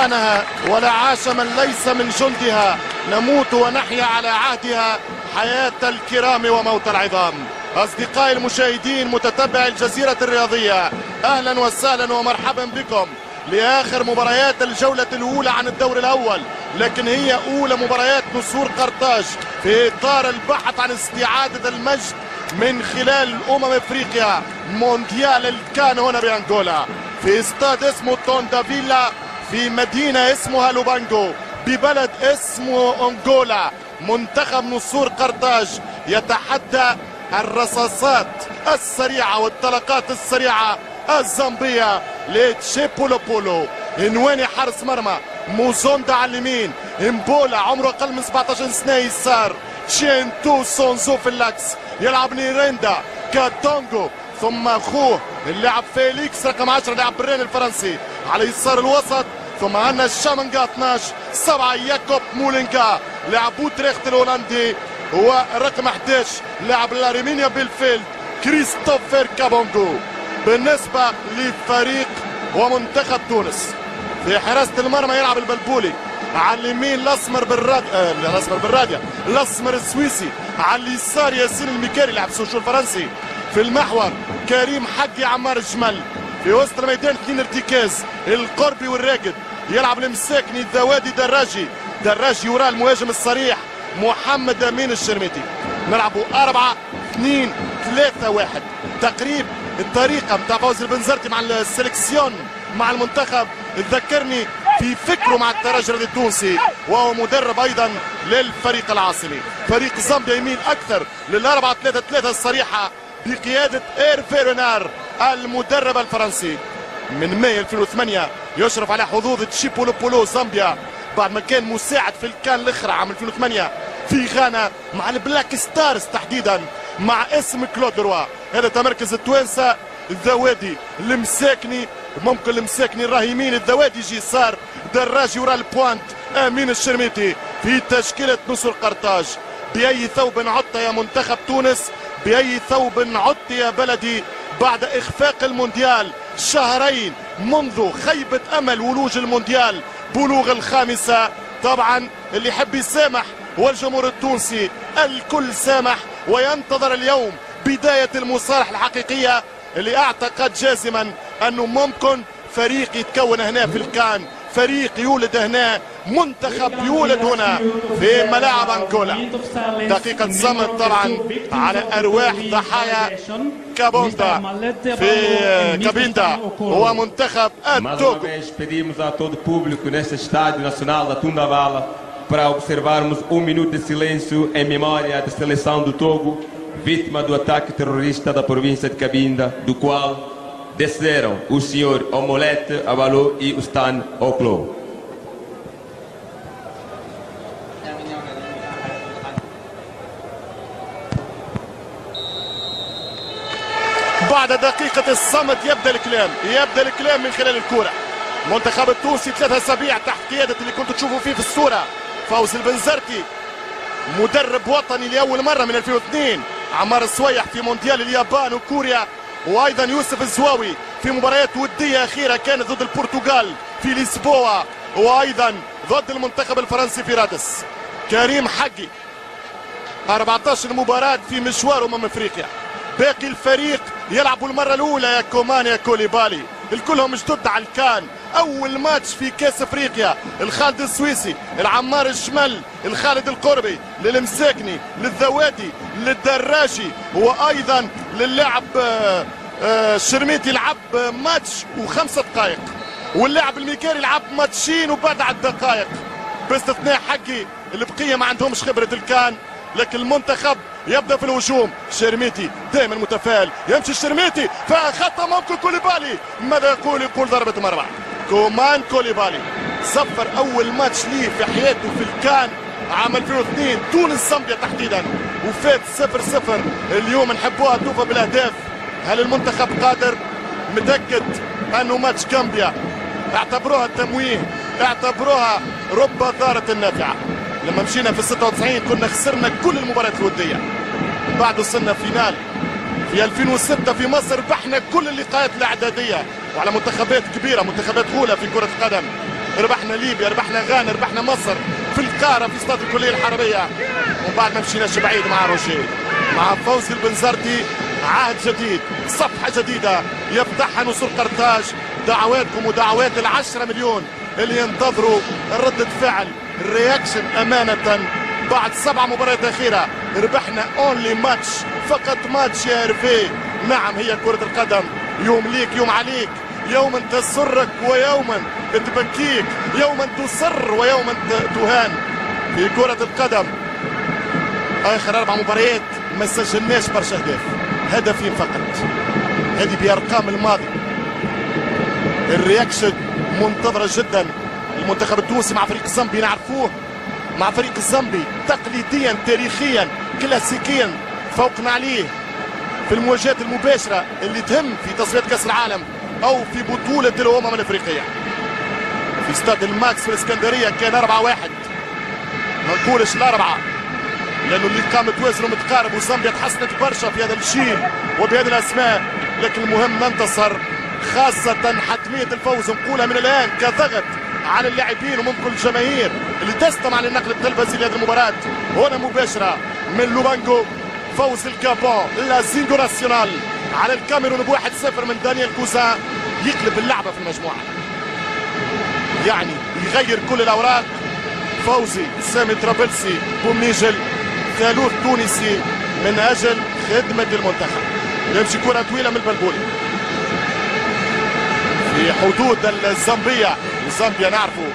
خانها ولا عاش من ليس من جندها. نموت ونحيا على عهدها. حياة الكرام وموت العظام. أصدقائي المشاهدين متتبعي الجزيرة الرياضية أهلا وسهلا ومرحبا بكم لآخر مباريات الجولة الأولى عن الدور الأول. لكن هي أولى مباريات نسور قرطاج في إطار البحث عن استعادة المجد من خلال أمم إفريقيا. مونديال الكان هنا بأنغولا. في استاد اسمه توندافيلا في مدينة اسمها لوبانجو ببلد اسمه أنغولا منتخب نسور قرطاج يتحدى الرصاصات السريعة والطلقات السريعة الزامبية لتشيبولو بولو انواني حارس مرمى موزوندا على اليمين امبولا عمره أقل من 17 سنة يسار. تشينتو سونزو في l'axe يلعب نيريندا كاتونغو ثم أخوه اللاعب فيليكس رقم 10 لاعب برين الفرنسي على يسار الوسط. ثم عندنا الشامنجا 12 سبعة ياكوب مولينكا لاعب بوتريخت الهولندي ورقم 11 لاعب لاريمينيا بيلفيلد كريستوفر كابونغو. بالنسبة لفريق ومنتخب تونس في حراسة المرمى يلعب البلبولي على اليمين الأسمر بالراد آه الأسمر بالراديا الأسمر السويسي على اليسار ياسين الميكاري لاعب سوشو الفرنسي. في المحور كريم حقي عمار الجمل في وسط الميدان اثنين ارتكاز القربي والراقد. يلعب المساكني الذوادي دراجي. دراجي وراه المهاجم الصريح محمد أمين الشرميتي نلعبوا أربعة اثنين ثلاثة واحد. تقريب الطريقة متاع فوز البنزرتي مع ال sélection مع المنتخب. تذكرني في فكره مع الترجي التونسي وهو مدرب أيضا للفريق العاصمي. فريق زامبيا يميل أكثر للأربعة ثلاثة ثلاثة الصريحة بقيادة إيرفي رونار المدرب الفرنسي. من ماي 2008 يشرف على حظوظ تشيبولو بولو زامبيا. بعد ما كان مساعد في الكان الأخرى عام 2008 في غانا مع البلاك ستارز تحديدا مع اسم كلود لوروا هذا تمركز التوانسة الذوادي المساكني ممكن المساكني راه يمين الذوادي يجي يسار دراجي ورا ال pointe أمين الشرميتي في تشكيلة نسور قرطاج. بأي ثوب عدت يا منتخب تونس؟ بأي ثوب عدت يا بلدي؟ بعد إخفاق المونديال شهرين منذ خيبة أمل ولوج المونديال بلوغ الخامسة. طبعا اللي يحب يسامح هو الجمهور التونسي. الكل سامح وينتظر اليوم بداية المصالح الحقيقية اللي أعتقد جازما أنه ممكن فريق يتكون هنا في الكان فريق يولد هنا منتخب يولد هنا في ملاعب انكولا دقيقة صمت طبعا على ارواح ضحايا كابوندا في كابيندا هو منتخب التوغو pedimos a todo o público neste estádio nacional da Tunda para observarmos um minuto de silêncio em memória da seleção do Togo, vítima do ataque terrorista da província de Cabinda, do qual desceram o senhor Omolete Abalou e o Stan Oklo. بعد دقيقة الصمت يبدأ الكلام يبدأ الكلام من خلال الكرة. منتخب التونسي ثلاثة أسابيع تحت قيادة اللي كنتوا تشوفوا فيه في الصورة. فوز البنزرتي مدرب وطني لأول مرة من 2002 عمار السويح في مونديال اليابان وكوريا وأيضا يوسف الزواوي في مباريات ودية أخيرة كانت ضد البرتغال في ليسبوا وأيضا ضد المنتخب الفرنسي في رادس. كريم حقي 14 مباراة في مشوار أمم أفريقيا. باقي الفريق يلعبوا المرة الأولى يا كومان يا كوليبالي. الكلهم جدد على الكان. أول ماتش في كأس أفريقيا. الخالد السويسي العمار الجمل الخالد القربي للمساكني للذوادي للدراجي وأيضا للاعب الشرميتي لعب ماتش وخمس دقائق. واللاعب الميكاري لعب ماتشين وبدع الدقائق باستثناء حقي البقية ما عندهمش خبرة الكان. لكن المنتخب يبدأ في الهجوم. شرميتي دائما متفائل. يمشي الشرميتي فخطأ ممكن كوليبالي. ماذا يقول؟ يقول ضربة مرمى. كومان كوليبالي صفر أول ماتش ليه في حياته في الكان عام 2002 تونس زامبيا تحديدا. وفات 0 0 اليوم نحبوها توفى بالاهداف هل المنتخب قادر؟ متأكد أنه ماتش غامبيا اعتبروها تمويه اعتبروها رب ثارة النافعة. لما مشينا في 96 كنا خسرنا كل المباريات الودية. بعد وصلنا فينال في 2006 في مصر ربحنا كل اللقاءات الأعدادية. وعلى منتخبات كبيرة منتخبات أولى في كرة القدم. ربحنا ليبيا ربحنا غانا ربحنا مصر في القارة في استاد الكلية الحربيه ومن بعد ما مشيناش بعيد مع روجيه مع فوزي البنزرتي. عهد جديد صفحة جديدة يفتحها نسور قرطاج. دعواتكم ودعوات العشرة مليون اللي ينتظروا ردة فعل ال reaction أمانة بعد سبع مباريات أخيرة. ربحنا only ماتش فقط ماتش يا رفي نعم هي كرة القدم. يوم ليك يوم عليك. يوما تسرك ويوما تبكيك. يوما تصر ويوما تهان. في كرة القدم آخر أربع مباريات ما سجلناش برشا أهداف. هدفين فقط. هذه بأرقام الماضي. ال reaction منتظرة جدا. المنتخب التونسي مع فريق الزامبي نعرفوه. مع فريق الزامبي تقليديا تاريخيا كلاسيكيا فوقنا عليه. في المواجهات المباشرة اللي تهم في تصفيات كأس العالم أو في بطولة الأمم الأفريقية. في استاد الماكس في الإسكندرية كان 4 واحد. ما نقولش الأربعة لأنه اللي قام متوازن ومتقارب وزامبيا تحسنت برشا في هذا الجيل وبهذه الأسماء. لكن المهم ننتصر خاصة حتمية الفوز نقولها من الآن كضغط على اللاعبين وممكن الجماهير اللي تستمع للنقل التلفزي لهذه المباراة. هنا مباشرة من لوبانجو فوز الغابون لازينجو ناسيونال. على الكاميرون بواحد صفر من دانيال كوزان. يقلب اللعبة في المجموعة. يعني يغير كل الأوراق. فوزي سامي ترابلسي بومنيجل ثالوث تونسي من أجل خدمة المنتخب. يمشي كرة طويلة من البلبولي في حدود الزامبية. زامبيا نعرفوا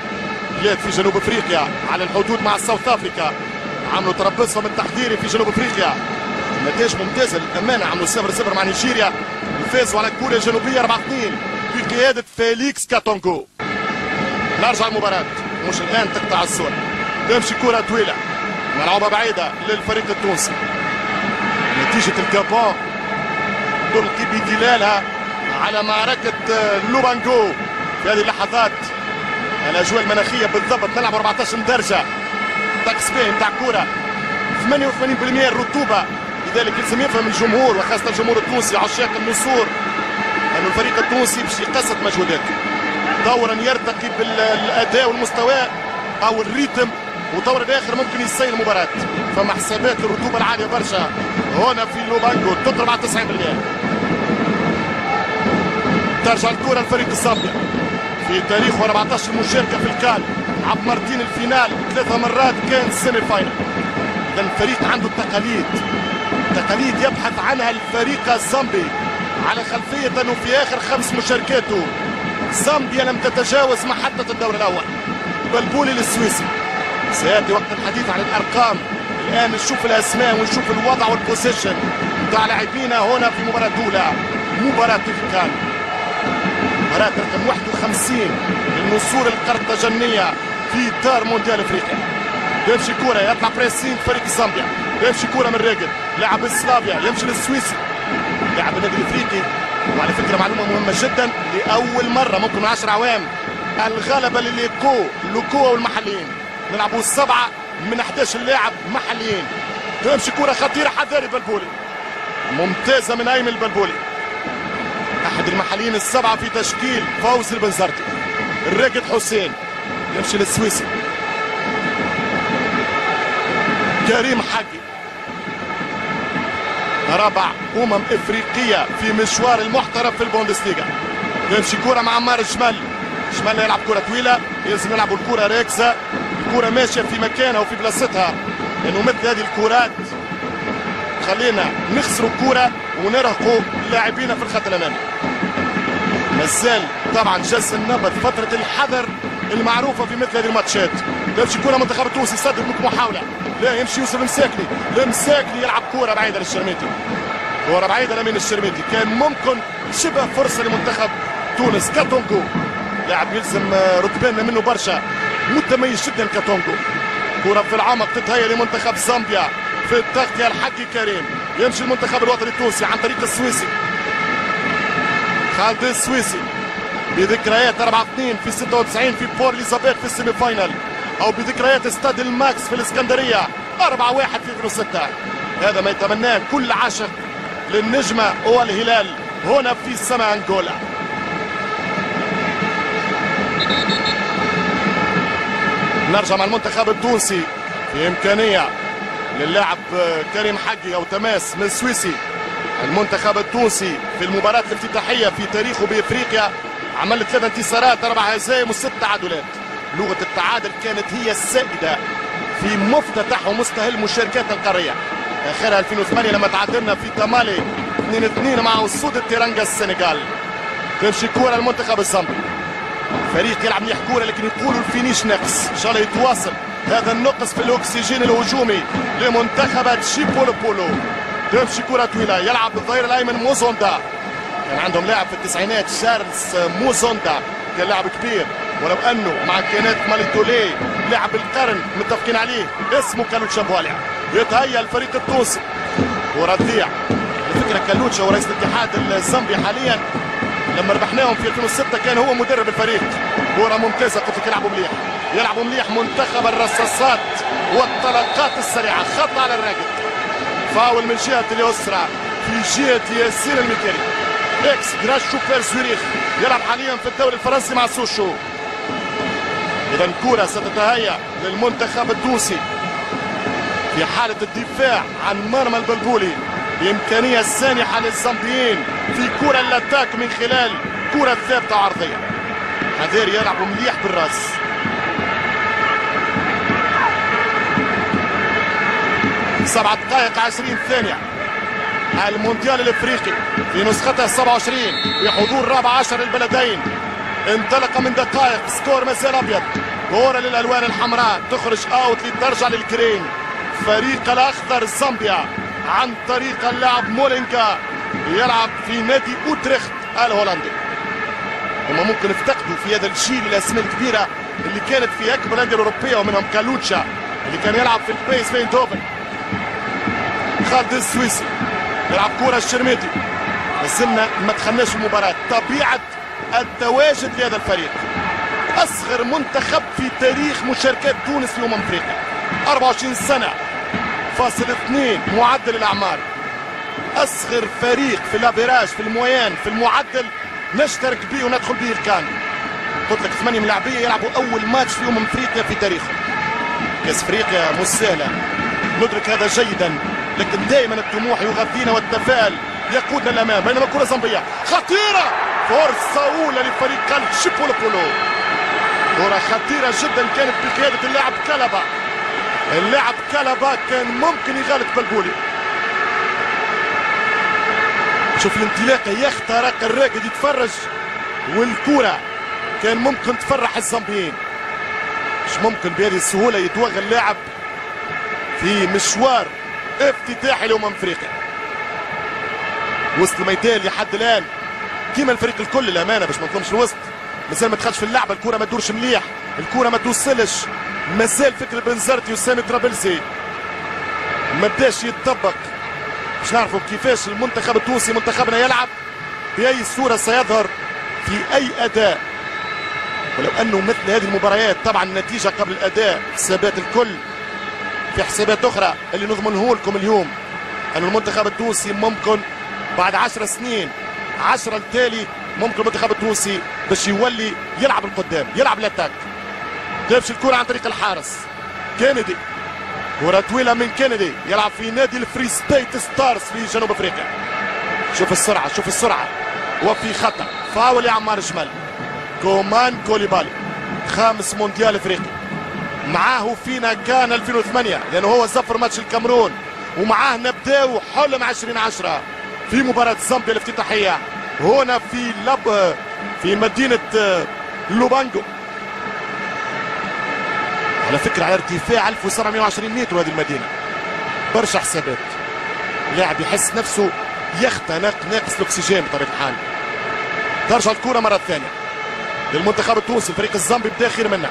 بلاد في جنوب افريقيا على الحدود مع South Africa. عملوا تربصهم التحضيري في جنوب افريقيا. نتائج ممتازة للأمانة. عملوا 0 0 مع نيجيريا. وفازوا على كوريا الجنوبية 4 2 بقياده فيليكس كاتونغو. نرجع المباراة. مش الآن تقطع الصورة. تمشي كرة طويلة. ملعوبة بعيدة للفريق التونسي. نتيجة الجابون. تلقي بدلالها على معركة لوبانجو. في هذه اللحظات الاجواء المناخية بالضبط. نلعب 14 درجه طقس باهي نتاع كورة. 88% الرطوبة. لذلك لازم يفهم الجمهور وخاصة الجمهور التونسي عشاق النسور انه الفريق التونسي باش يقتصد مجهوداته. دورا يرتقي بالأداء والمستوى أو ال rythme. ودورا الآخر ممكن يسيل المباراة. فما حسابات الرطوبه العالية برشا. هنا في لوبانجو تضرب على 90% ترجع الكرة لفريق الزامبيا. في تاريخه 14 مشاركة في الكان لعب مرتين ال finale ثلاثة مرات كان semi-final إذا الفريق عنده التقاليد تقاليد يبحث عنها الفريق الزامبي. على خلفية أنه في آخر خمس مشاركاته زامبيا لم تتجاوز محطة الدور الأول. بلبولي للسويسي. سيأتي وقت الحديث عن الأرقام. الآن نشوف الأسماء ونشوف الوضع وال position بتاع لاعبينا هنا في مباراة أولى مباراة الكان مباراة رقم 51 للنسور القرطاجنية في دار مونديال إفريقيا. يمشي كورة يطلع pressing فريق زامبيا. يمشي كورة من ريجل لاعب سلافيا يمشي للسويسي. لاعب النادي الإفريقي وعلى فكرة معلومة مهمة جدا لأول مرة ممكن من 10 أعوام الغلبة ل les locaux والمحليين. نلعبوا سبعة من 11 لاعب محليين. تمشي كورة خطيرة حذاري بلبولي. ممتازة من أيمن البلبولي. أحد المحليين السبعة في تشكيل فوزي البنزرتي. الراكد حسين. يمشي للسويسي. كريم حقي رابع أمم إفريقية في مشوار المحترف في البوندسليغا. يمشي كرة مع عمار الشمال. شمال يلعب كرة طويلة. لازم يلعبوا الكرة راكزه الكرة ماشية في مكانها وفي بلاصتها. لأنه مثل هذه الكرات خلينا نخسروا الكرة ونرهقوا لاعبينا في الخط الأمامي. مازال طبعا جس النبض فترة الحذر المعروفة في مثل هذه الماتشات. يمشي كرة منتخب التونسي يصدق محاولة. لا يمشي يوسف المساكني المساكني يلعب كرة بعيدة للشرميتي كرة بعيدة لمين الشرميتي كان ممكن شبه فرصة لمنتخب تونس كاتونغو. لاعب يلزم رتبانا منه برشا. متميز جدا كاتونغو. كرة في العمق تتهيأ لمنتخب زامبيا في التغطية الحقي كريم. يمشي المنتخب الوطني التونسي عن طريق السويسي. خالد السويسي بذكريات 4 2 في 96 في بور إليزابيث في ال semi final أو بذكريات استاد الماكس في الإسكندرية. 4 1 في 2006 هذا ما يتمناه كل عاشق للنجمة والهلال هنا في سماء أنغولا. نرجع مع المنتخب التونسي في إمكانية للاعب كريم حقي أو تماس من السويسي المنتخب التونسي في المباراة الافتتاحية في تاريخه بإفريقيا عمل ثلاث انتصارات أربع هزايم وست تعادلات لغة التعادل كانت هي السائدة في مفتتح ومستهل المشاركات القارية. آخرها 2008 لما تعادلنا في تمالي 2-2 مع أسود التيرانجا السنغال. تمشي كورة المنتخب الزامبي. فريق يلعب مليح كورة لكن يقولوا ال finish ناقص. إن شاء الله يتواصل. هذا النقص في الأكسجين الهجومي لمنتخب تشيبولو بولو تمشي كرة طويلة يلعب بالظهير الأيمن موزوندا. كان عندهم لاعب في التسعينات شارلز موزوندا كان لاعب كبير. ولو أنه مع كينيث ماليتولي لاعب القرن متفقين عليه. اسمه كالوتشا بواليا. يتهيأ الفريق التونسي. كرة تضيع. على فكرة كالوتشا هو رئيس الاتحاد الزامبي حاليا. لما ربحناهم في 2006 كان هو مدرب الفريق. كرة ممتازة لك يلعبوا مليح. يلعبوا مليح منتخب الرصاصات والطلقات السريعة. خط على الراقد فاول من جهة اليسرى في جهة ياسين المكاري. إكس جراش شوبير زوريخ. يلعب حاليا في الدوري الفرنسي مع سوشو. اذا كرة ستتهيأ للمنتخب التونسي. في حالة الدفاع عن مرمى البلبولي. بإمكانية سانحة للزامبيين في كرة ال attack من خلال كرة ثابتة عرضية. هذير يلعب مليح بالراس. سبعة دقائق عشرين ثانية. المونديال الإفريقي في نسخته 27 بحضور رابع عشر البلدين انطلق من دقائق score مازال أبيض. كورة للألوان الحمراء. تخرج out لترجع لل green. فريق الأخضر زامبيا عن طريق اللاعب مولينكا. يلعب في نادي أوتريخت الهولندي. هما ممكن افتقدوا في هذا الجيل الأسماء الكبيرة اللي كانت في أكبر الأندية الأوروبية ومنهم كالوتشا اللي كان يلعب في البيس فيندوفن خالد السويسي يلعب كرة الشرميتي لازلنا ما دخلناش في المباراة. طبيعة التواجد لهذا الفريق. أصغر منتخب في تاريخ مشاركات تونس في أمم أفريقيا. 24 سنة. فاصل اثنين. معدل الأعمار. أصغر فريق في ال average في ال moyenne في المعدل نشترك به وندخل به الكان. قلت لك ثمانية من لاعبية يلعبوا أول ماتش في أمم أفريقيا في تاريخهم. كأس أفريقيا مش سهلة. ندرك هذا جيدا. لكن دائما الطموح يغذينا والتفاؤل يقودنا الأمام بينما كره زامبيه خطيرة. فرصه اولى لفريق قلب شيبولو بولو كرة خطيرة جدا كانت بقياده اللاعب كلبا اللاعب كلبا كان ممكن يغلط بلبولي. شوف الانطلاقة يخترق الراقد يتفرج. والكرة كان ممكن تفرح الزامبيين. مش ممكن بهذه السهولة يتوغل اللاعب في مشوار افتتاحي لامم إفريقيا. وسط الميدان لحد الآن. كيما الفريق الكل الامانه باش ما نظلمش الوسط. مازال ما دخلش في اللعبة الكرة ما تدورش مليح. الكرة ما توصلش. مازال فكر بنزرتي وسامي ترابلسي ما بداش يتطبق. باش نعرفوا كيفاش المنتخب التونسي منتخبنا يلعب بأي صورة سيظهر في أي أداء. ولو أنه مثل هذه المباريات طبعا النتيجة قبل الأداء حسابات الكل. في حسابات أخرى اللي نضمنه لكم اليوم. أن المنتخب التونسي ممكن بعد عشر سنين عشرة التالي ممكن المنتخب التونسي باش يولي يلعب القدام يلعب الأتاك. تمشي الكرة عن طريق الحارس؟ كينيدي كرة طويلة من كينيدي يلعب في نادي الفري ستيت ستارز في جنوب أفريقيا. شوف السرعة شوف السرعة. وفي خطأ. فاول يا عمار جمال. كومان كوليبالي خامس مونديال أفريقي. معاه وفينا كان 2008 لأنه هو صفر ماتش الكاميرون ومعاه نبداو حلم 2010 في مباراة زامبيا الافتتاحية. هنا في لب في مدينة لوبانجو. على فكرة على ارتفاع 1720 متر هذه المدينة. برشا حسابات. لاعب يحس نفسه يخطى ناقص الأكسجين بطبيعة الحال. ترجع الكرة مرة ثانية. للمنتخب التونسي الفريق الزامبي بدا خير منه.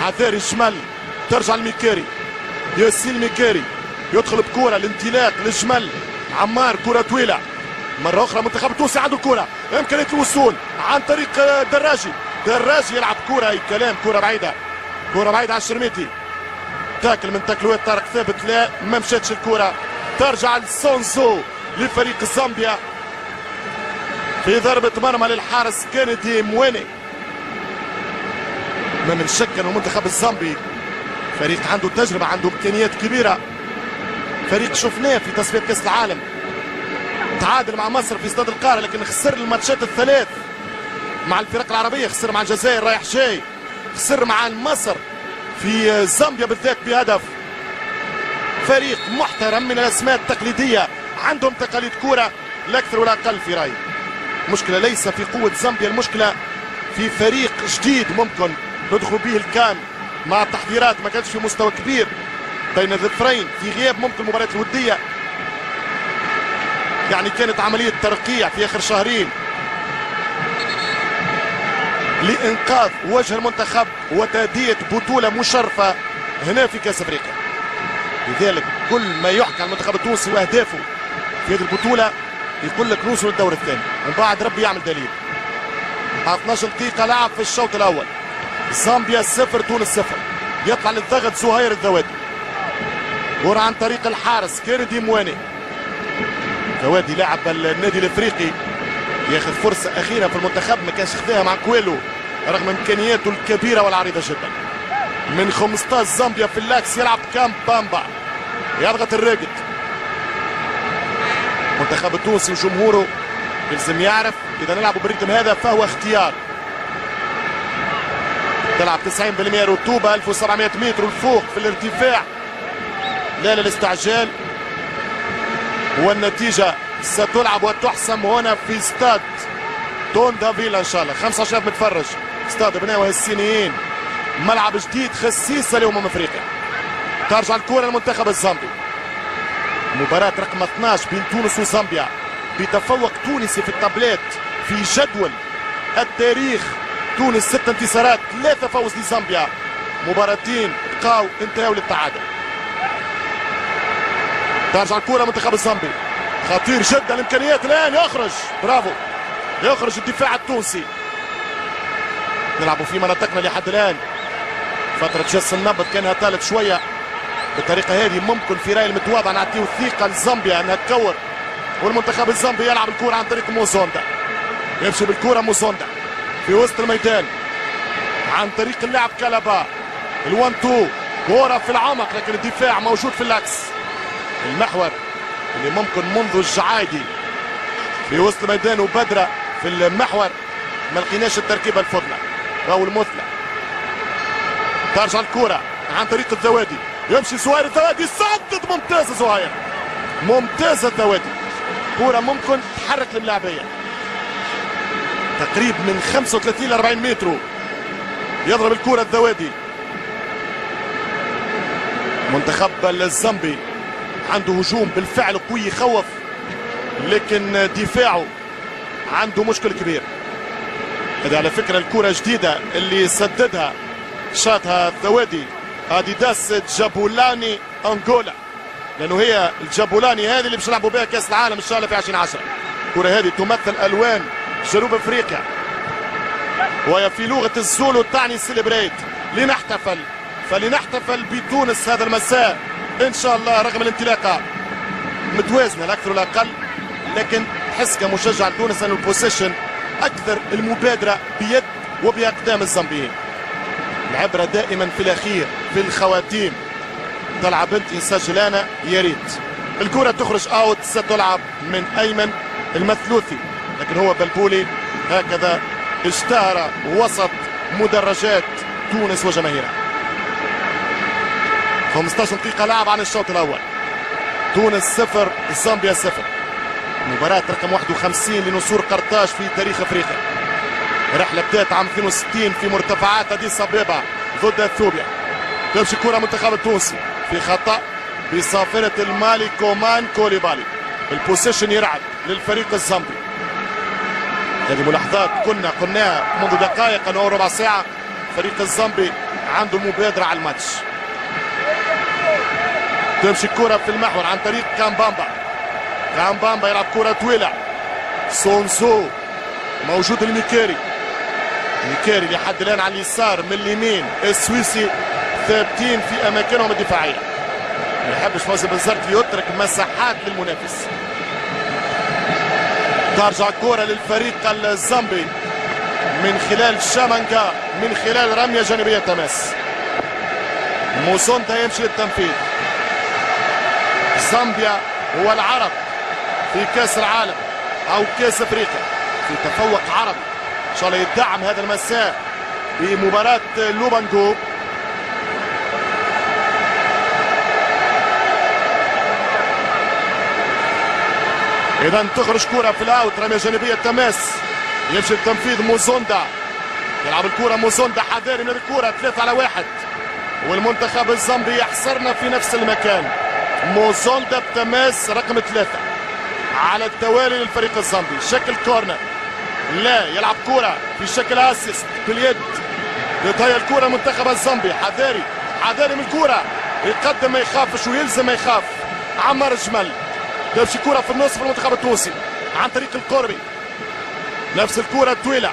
حذاري الشمال. ترجع الميكاري ياسين ميكاري يدخل بكرة الانطلاق للشمال. عمار كرة طويلة. مرة أخرى منتخب التونسي عنده الكرة. إمكانية الوصول عن طريق دراجي. دراجي يلعب كرة أي كلام كرة بعيدة. كرة بعيدة على الشرميتي tackle من tackle وات طارق ثابت. لا ما مشاتش الكرة. ترجع لسونزو لفريق زامبيا. في ضربة مرمى للحارس كينيدي مويني. ما من شك أن المنتخب الزامبي. فريق عنده تجربة عنده إمكانيات كبيرة. فريق شفناه في تصفية كأس العالم. تعادل مع مصر في استاد القاهرة لكن خسر الماتشات الثلاث. مع الفرق العربية خسر مع الجزائر رايح جاي. خسر مع مصر في زامبيا بالذات بهدف. فريق محترم من الأسماء التقليدية. عندهم تقاليد كورة لا أكثر ولا أقل في رأيي. المشكلة ليس في قوة زامبيا المشكلة في فريق جديد ممكن ندخل به الكان مع التحضيرات ما كانش في مستوى كبير. بين الظفرين في غياب ممكن المباريات الودية. يعني كانت عملية ترقيع في آخر شهرين. لإنقاذ وجه المنتخب وتاديه بطولة مشرفة هنا في كأس أفريقيا. لذلك كل ما يحكى عن المنتخب التونسي وأهدافه في هذه البطولة يقول لك نوصل للدور الثاني. ومن بعد ربي يعمل دليل. 12 دقيقة لعب في الشوط الأول. زامبيا صفر تونس صفر. يطلع للضغط زهير الذوادي كرة عن طريق الحارس كينيدي مواني. ذوادي لاعب النادي الإفريقي. ياخذ فرصة أخيرة في المنتخب ما كانش خذاها مع كويلو رغم إمكانياته الكبيرة والعريضة جدا. من 15 زامبيا في l'axe يلعب كام بامبا. يضغط الراقد المنتخب التونسي وجمهوره يلزم يعرف إذا نلعبوا بالريتم هذا فهو اختيار. تلعب 90% رطوبة 1700 متر الفوق في الارتفاع. لا للاستعجال والنتيجة ستلعب وتحسم هنا في استاد توندا فيلا إن شاء الله. 15000 متفرج. استاد بناوة الصينيين ملعب جديد خصيصا لامم أفريقيا. ترجع الكرة للمنتخب الزامبي. مباراة رقم 12 بين تونس وزامبيا. بتفوق تونسي في التابلت في جدول التاريخ. تونس ست انتصارات ثلاثة فوز لزامبيا. مباراتين بقاو انتهوا للتعادل. ترجع الكرة منتخب الزامبي خطير جدا الامكانيات الآن يخرج. برافو. يخرج الدفاع التونسي. نلعبوا في مناطقنا لحد الآن. فترة جس النبض كانها طالت شوية. بالطريقة هذه ممكن في راي المتواضع نعطيه الثقة لزامبيا أنها تكور. والمنتخب الزامبي يلعب الكرة عن طريق موزوندا. يمشي بالكرة موزوندا. في وسط الميدان عن طريق اللاعب كالابا ال one-two كرة في العمق لكن الدفاع موجود في l'axe المحور اللي ممكن منذ الجعايدي في وسط الميدان وبدرة في المحور. ما لقيناش التركيبة الفضلى أو المثلى ترجع الكرة عن طريق الذوادي يمشي زهير الذوادي سدد ممتازة زهير ممتازة الذوادي كرة ممكن تحرك الملاعبية. تقريب من 35 ل 40 متر. يضرب الكرة الذوادي. منتخب الزامبي عنده هجوم بالفعل قوي يخوف لكن دفاعه عنده مشكل كبير. هذه على فكرة الكرة جديده اللي سددها شاطها الثوادي أديداس جابولاني أنغولا. لأنه هي الجابولاني هذه اللي باش نلعبوا بها كأس العالم ان شاء الله في 2010 الكرة هذه تمثل ألوان جنوب افريقيا وهي في لغة الزولو تعني سيليبريت لنحتفل. فلنحتفل بتونس هذا المساء. إن شاء الله رغم الانطلاقه متوازنة لا أكثر ولا أقل. لكن تحس كمشجع تونس أن ال possession أكثر المبادرة بيد وبأقدام الزامبيين. العبرة دائما في الأخير في الخواتيم. تلعب أنت يسجل أنا يا ريت. الكرة تخرج out ستلعب من أيمن المثلوثي. لكن هو بلبولي هكذا اشتهر وسط مدرجات تونس وجماهيرها 15 دقيقة لعب عن الشوط الأول. تونس صفر زامبيا صفر. مباراة رقم 51 لنسور قرطاج في تاريخ أفريقيا. رحلة بدات عام 62 في مرتفعات أديس أبيبا ضد إثيوبيا. تمشي كرة منتخب التونسي في خطأ بصافرة المالي كومان كوليبالي. ال possession يرعب للفريق الزامبي. هذه ملاحظات كنا قلناها منذ دقائق انه ربع ساعة. فريق الزامبي عنده مبادرة على الماتش. تمشي الكرة في المحور عن طريق كامبامبا. كامبامبا يلعب كرة طويلة. سونسو موجود الميكاري ميكاري لحد الآن على اليسار من اليمين. السويسي ثابتين في أماكنهم الدفاعية. ما يحبش فوزي بن زرت يترك مساحات للمنافس. ترجع الكرة للفريق الزامبي من خلال شامانكا من خلال رمية جانبية تماس موسونتا يمشي للتنفيذ. زامبيا والعرب في كأس العالم أو كأس أفريقيا. في تفوق عربي. إن شاء الله يدعم هذا المساء بمباراة لوبانجو إذا تخرج كرة في ال out رمية جانبية تماس يمشي التنفيذ موزوندا. يلعب الكرة موزوندا حذاري من الكرة ثلاثة على واحد. والمنتخب الزامبي يحصرنا في نفس المكان. موزوندا بتماس رقم ثلاثة. على التوالي للفريق الزامبي. شكل corner. لا يلعب كرة في شكل assist باليد يضيع الكرة المنتخب الزامبي. حذاري حذاري من الكرة. يقدم ما يخافش ويلزم ما يخاف. عمر الجمل تمشي كرة في النص في المنتخب التونسي عن طريق القربي نفس الكرة الطويلة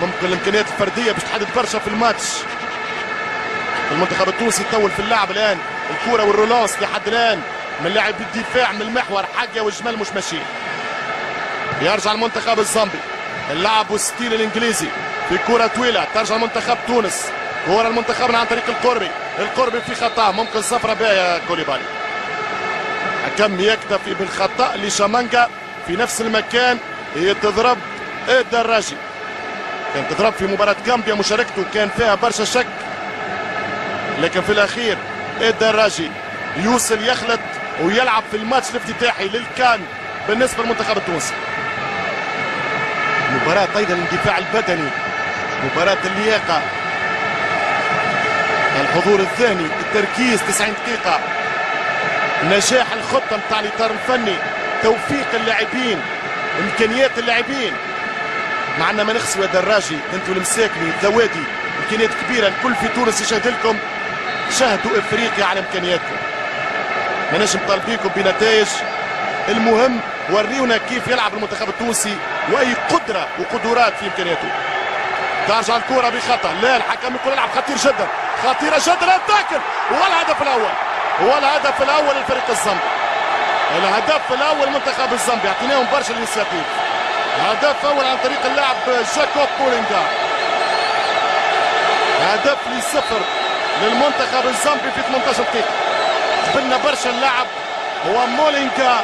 ممكن الإمكانيات الفردية باش تحدد برشا في الماتش. المنتخب التونسي يطول في اللعب الآن. الكرة وال relance لحد الآن. من لاعب الدفاع من المحور حقي والجمل مش ماشيين يرجع المنتخب الزامبي. اللعب وال style الإنجليزي. في كرة طويلة ترجع المنتخب تونس. كرة المنتخب عن طريق القربي القربي في خطأ. ممكن صفرة بها يا كوليبالي. حكم يكتفي بالخطأ لشامانجا في نفس المكان؟ هي تضرب الدراجي كان تضرب في مباراة كامبيا مشاركته كان فيها برشا شك. لكن في الأخير الدراجي يوصل يخلط ويلعب في الماتش الافتتاحي للكان بالنسبة للمنتخب التونسي. مباراة أيضا الدفاع البدني مباراة اللياقة. الحضور الثاني التركيز 90 دقيقة. نجاح الخطة نتاع الإطار الفني توفيق اللاعبين إمكانيات اللاعبين. معنا ما نخسوا دراجي أنتوا المساكني ذوادي إمكانيات كبيرة الكل في تونس يشاهد لكم. شاهدوا إفريقيا على إمكانياتكم. ماناش مطالبينكم بنتائج المهم وريونا كيف يلعب المنتخب التونسي وأي قدرة وقدرات في إمكانياته. ترجع الكرة بخطأ. لا الحكم يقول العب خطير جدا. خطيرة جدا tackle. والهدف الأول. هو الهدف الأول للفريق الزامبي الهدف الأول منتخب الزامبي اعطيناهم برشا ال initiative. هدف اول عن طريق اللاعب جاكوب بولينجا. هدف لصفر للمنتخب الزامبي في 18 دقيقة. قبلنا برشا اللاعب. هو مولينجا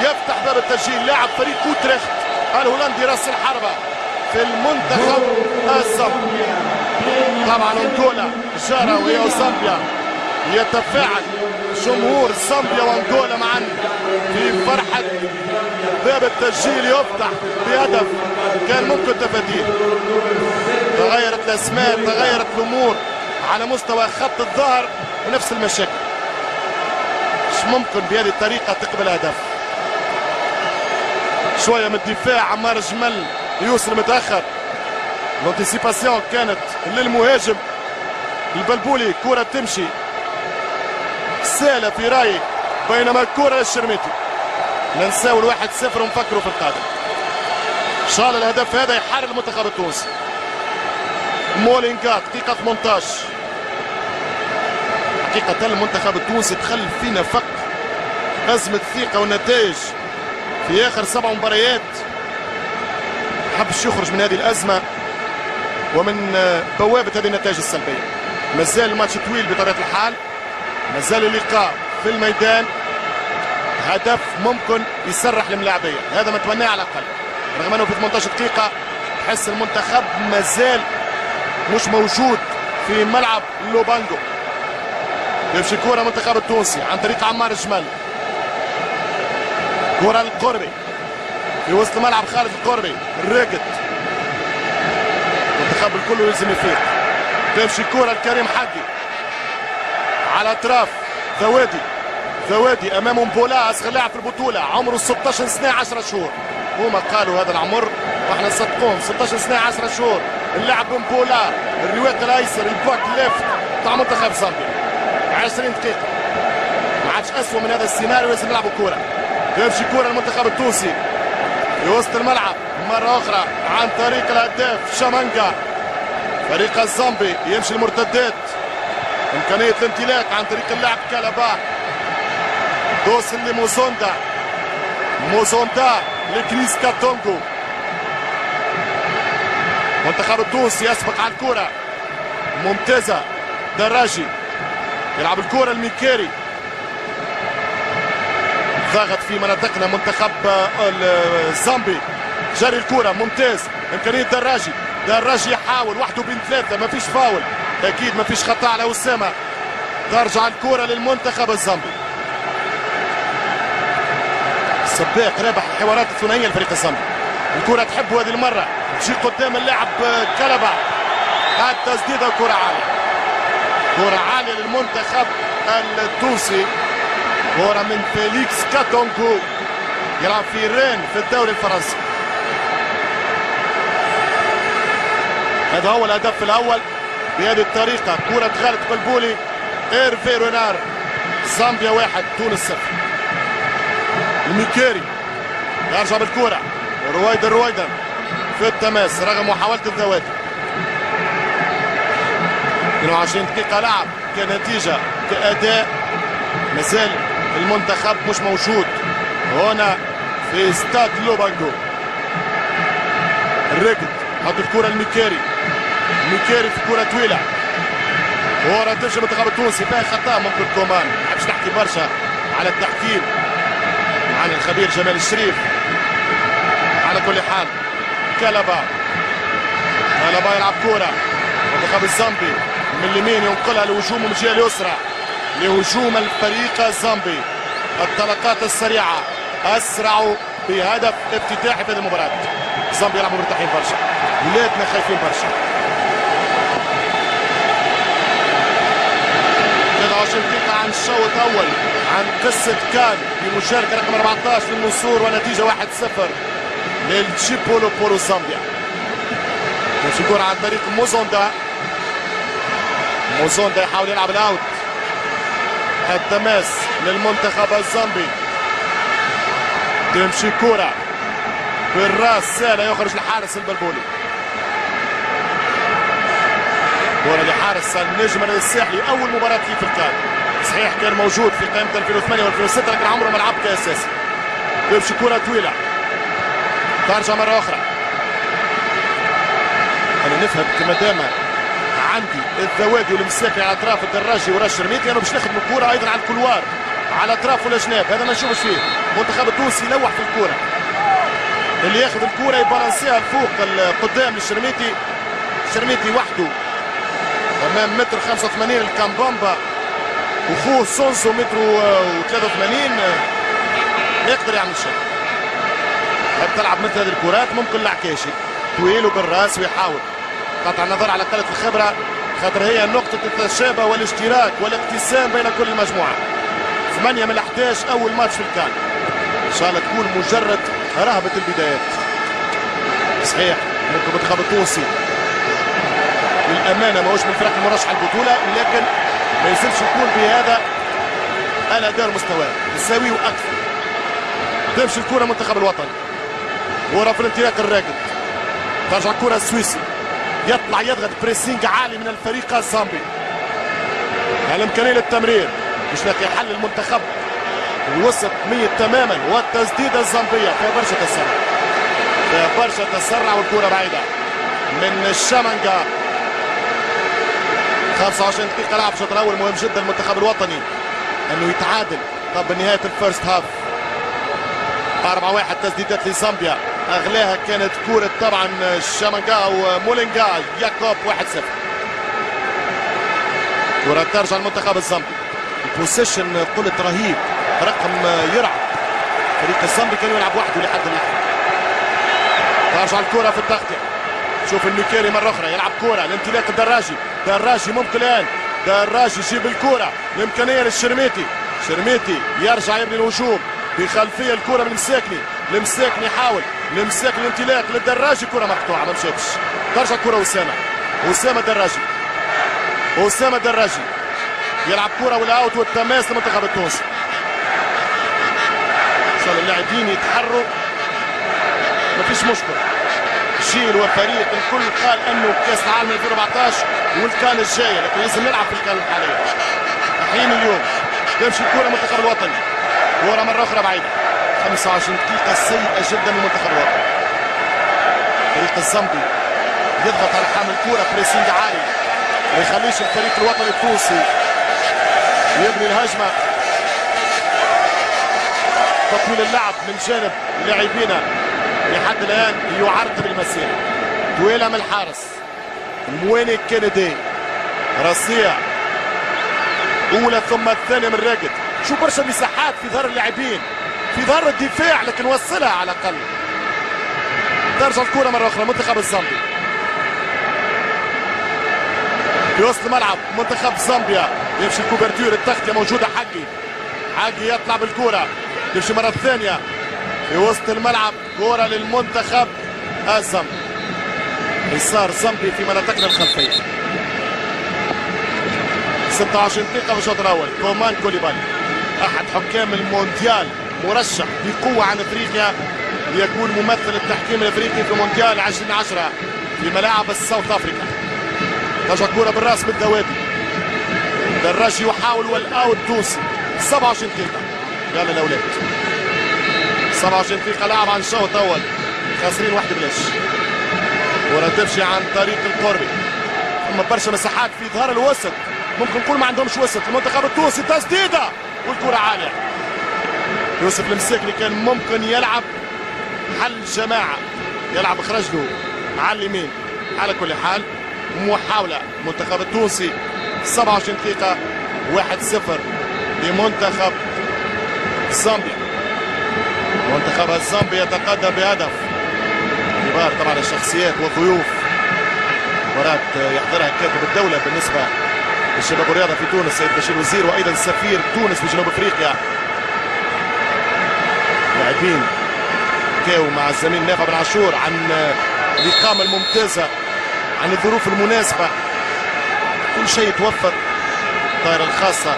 يفتح باب التسجيل. لاعب فريق أوتريخت الهولندي راس الحربة في المنتخب الزامبي طبعا انجولا جارة وهي زامبيا. يتفاعل جمهور زامبيا وانجولا معا في فرحة باب التسجيل. يفتح بهدف كان ممكن تفاديه. تغيرت الأسماء تغيرت الأمور على مستوى خط الظهر ونفس المشاكل. مش ممكن بهذه الطريقة تقبل هدف شوية من الدفاع عمار جمل يوصل متأخر. لونتيسيباسيون كانت للمهاجم البلبولي. كرة تمشي. سهلة في رايي بينما الكرة للشرميتي. ننساو الواحد صفر ونفكروا في القادم. ان شاء الله الهدف هذا يحرر المنتخب التونسي. مولينجا دقيقة 18 حقيقة المنتخب التونسي دخل فينا فق أزمة الثقة والنتائج في آخر سبع مباريات. حبش يخرج من هذه الأزمة ومن بوابة هذه النتائج السلبية. مازال الماتش طويل بطبيعة الحال. مازال اللقاء في الميدان. هدف ممكن يسرح الملاعبية هذا ما نتمناه على الأقل. رغم أنه في 18 دقيقة تحس المنتخب مازال مش موجود في ملعب لوبانجو. يمشي كرة منتخب التونسي عن طريق عمار الجمل كرة القربي في وسط الملعب خالد القربي. الراقد المنتخب الكل يلزم يفيق. تمشي كرة لكريم حقي. على اطراف ذوادي. ذوادي امامهم بولا اصغر لاعب في البطولة. عمره 16 سنة 10 شهور. هما قالوا هذا العمر وإحنا نصدقوهم. 16 سنة 10 شهور. اللاعب بن بولا الرواق الأيسر ال back left تاع منتخب زامبيا. 20 دقيقة. ما عادش اسوء من هذا السيناريو. لازم نلعبوا كورة. تمشي كورة المنتخب التونسي. في وسط الملعب. مرة أخرى عن طريق الهداف شامانجا. فريق الزامبي يمشي المرتدات إمكانية الامتلاك عن طريق اللاعب كالابا توصل لموزوندا. موزوندا لكريس كاتونغو منتخب التونسي يسبق على الكرة. ممتازة. دراجي. يلعب الكرة الميكيري. ضغط في مناطقنا منتخب الزامبي. جري الكرة. ممتاز. إمكانية دراجي. دراجي يحاول. وحده بين ثلاثة. ما فيش فاول. أكيد ما فيش خطأ على أسامة. ترجع الكرة للمنتخب الزامبي. السباق رابح الحوارات الثنائية لفريق الزامبي. الكرة تحب هذه المرة. تجي قدام اللاعب كالابا التسديدة كرة عالية. كرة عالية للمنتخب التونسي. كرة من فيليكس كاتونغو يلعب في رين في الدوري الفرنسي. هذا هو الهدف الأول. بهذه الطريقة. كرة خالد قلبولي ايرفي رونار زامبيا واحد تونس صفر. الميكيري. يرجع بالكرة. رويدا رويدا في التماس رغم محاولة الذوادي. 22 دقيقة لعب. كنتيجة كأداء. مازال المنتخب مش موجود. هنا في استاد لوبانجو. الركض. حط الكرة الميكيري ميكيري في كرة طويلة. ورا ترجع المنتخب التونسي فيها خطأ ممكن كومان. ما نحبش نحكي برشا على التحكيم. معنا الخبير جمال الشريف. على كل حال كالابا كالابا يلعب كرة منتخب الزامبي من اليمين ينقلها لهجوم من الجهة اليسرى. لهجوم الفريق الزامبي. الطلقات السريعة. أسرع بهدف افتتاحي في هذه المباراة. الزامبي يلعبوا مرتاحين برشا. ولادنا خايفين برشا 23 دقيقة عن الشوط الأول عن قصة كان بمشاركة رقم 14 للنصور ونتيجة 1-0 للتشيبولو بولو زامبيا. كرة عن طريق موزوندا. موزوندا يحاول يلعب الأوت. التماس للمنتخب الزامبي. تمشي كرة. بالراس سهلة يخرج الحارس البلبولي. كرة لحارس النجم الساحلي أول مباراة ليه في الكان صحيح كان موجود في قائمة 2008 و2006 لكن عمره ما لعب كأساسي تمشي كرة طويلة. ترجع مرة أخرى. أنا نفهم كما دام عندي الذوادي والمساكني على أطراف الدراجي والشرميتي أنا باش نخدم الكره أيضا على ال couloir على أطراف والاجناب هذا ما نشوفش فيه. المنتخب التونسي يلوح في الكره اللي ياخذ الكره يبالانسيها فوق قدام للشرميتي شرميتي وحده. أمام متر 85 الكامبامبا. وخوه سونسو متر و83 ما يقدر يعمل شيء. تحب تلعب مثل هذه الكرات؟ ممكن العكاشي طويل وبالراس ويحاول. قطع النظر على قلة الخبرة. خاطر هي نقطة التشابة والاشتراك والاقتسام بين كل المجموعة. 8 من 11 أول ماتش في الكان. إن شاء الله تكون مجرد رهبة البدايات. صحيح ممكن المنتخب التونسي للأمانة ماهوش من الفرق المرشحة البطولة لكن ما يلزمش يكون بهذا الأداء المستوى يساويه أكثر. تمشي الكرة المنتخب الوطني ورا في الانطلاق الراكد. ترجع الكرة السويسي. يطلع يضغط بريسينج عالي من الفريق الزامبي. الامكانيه للتمرير؟ مش لاقي حل المنتخب الوسط ميت تماما. والتسديدة الزامبية فيها برشا تسرع فيها برشا تسرع والكرة بعيدة. من الشمنجا 25 دقيقة لعب الشوط الأول مهم جدا المنتخب الوطني. أنه يتعادل. قبل نهايه ال first half. 4 1 تسديدات لزامبيا. أغلاها كانت كورة طبعا شامانجا ومولينجا. ياكوب 1-0 كرة ترجع المنتخب الزامبي ال possession قلت رهيب. رقم يرعب. فريق الزامبي كان يلعب وحده لحد اللحظة ترجع الكرة في التغطية. شوف الميكيري مرة أخرى. يلعب كرة الامتلاك الدراجي. دراجي ممكن الآن. دراجي يجيب الكرة الإمكانية للشرميتي شرميتي يرجع يبني الهجوم. في خلفية الكرة من مساكني. المساكني يحاول. المساكني الانطلاق للدراجي. كرة مقطوعة ما مشاتش ترجع كرة أسامة. أسامة دراجي. أسامة دراجي. يلعب كرة وال out والتماس للمنتخب التونسي ان شاء الله اللاعبين يتحروا. ما فيش مشكلة. جيل وفريق الكل قال إنه كأس العالم 2014 والكان الجاية لكن لازم نلعب في الكان الحالي. الحين اليوم تمشي الكرة المنتخب الوطني كرة مرة أخرى بعيدة. 25 دقيقة سيئة جدا من منتخب الوطن. فريق الزامبي يضغط على حامل كورة pressing عالي. ما يخليش الفريق الوطني التونسي يبني الهجمة. تطويل اللعب من جانب لاعبينا. لحد الآن يعرقل المسيرة طويلة من الحارس. مويني كينيدي. رصيع. أولى ثم الثانية من راقد شو برشا مساحات في ظهر اللاعبين. في ظهر الدفاع لكن وصلها على الأقل. ترجع الكرة مرة أخرى. منتخب الزامبي في وسط الملعب. منتخب زامبيا. يمشي ال couverture التغطية موجودة. حقي. حقي يطلع بالكرة. يمشي مرة ثانية. في وسط الملعب. كرة للمنتخب. الزامبي يسار زامبي في مناطقنا الخلفية. 26 دقيقة في الشوط الأول. كومان كوليبالي. أحد حكام المونديال. مرشح بقوة عن أفريقيا. ليكون ممثل التحكيم الأفريقي في مونديال 2010 في ملاعب ال South Africa. ترجع كرة بالراس بالذوادي دراجي يحاول وال out تونسي. 27 دقيقة. يلا الأولاد. 27 دقيقة لعب عن الشوط الأول. خاسرين واحد بلاش. كرة تمشي عن طريق القربي. ثم برشا مساحات في ظهر الوسط. ممكن نقول ما عندهمش وسط. المنتخب التونسي تسديدة. والكرة عالية. يوسف المساكني كان ممكن يلعب. حل جماعة يلعب خرج له على اليمين. على كل حال محاولة المنتخب التونسي. 27 دقيقة 1-0 لمنتخب زامبيا. منتخب الزامبيا يتقدم بهدف. كبار طبعا الشخصيات والضيوف مباراة يحضرها كاتب الدولة بالنسبة للشباب والرياضة في تونس سيد بشير وزير وأيضا سفير تونس في جنوب أفريقيا. لاعبين كاو مع الزميل نافع بن عاشور عن الإقامة الممتازة عن الظروف المناسبة. كل شيء توفر الطائرة الخاصة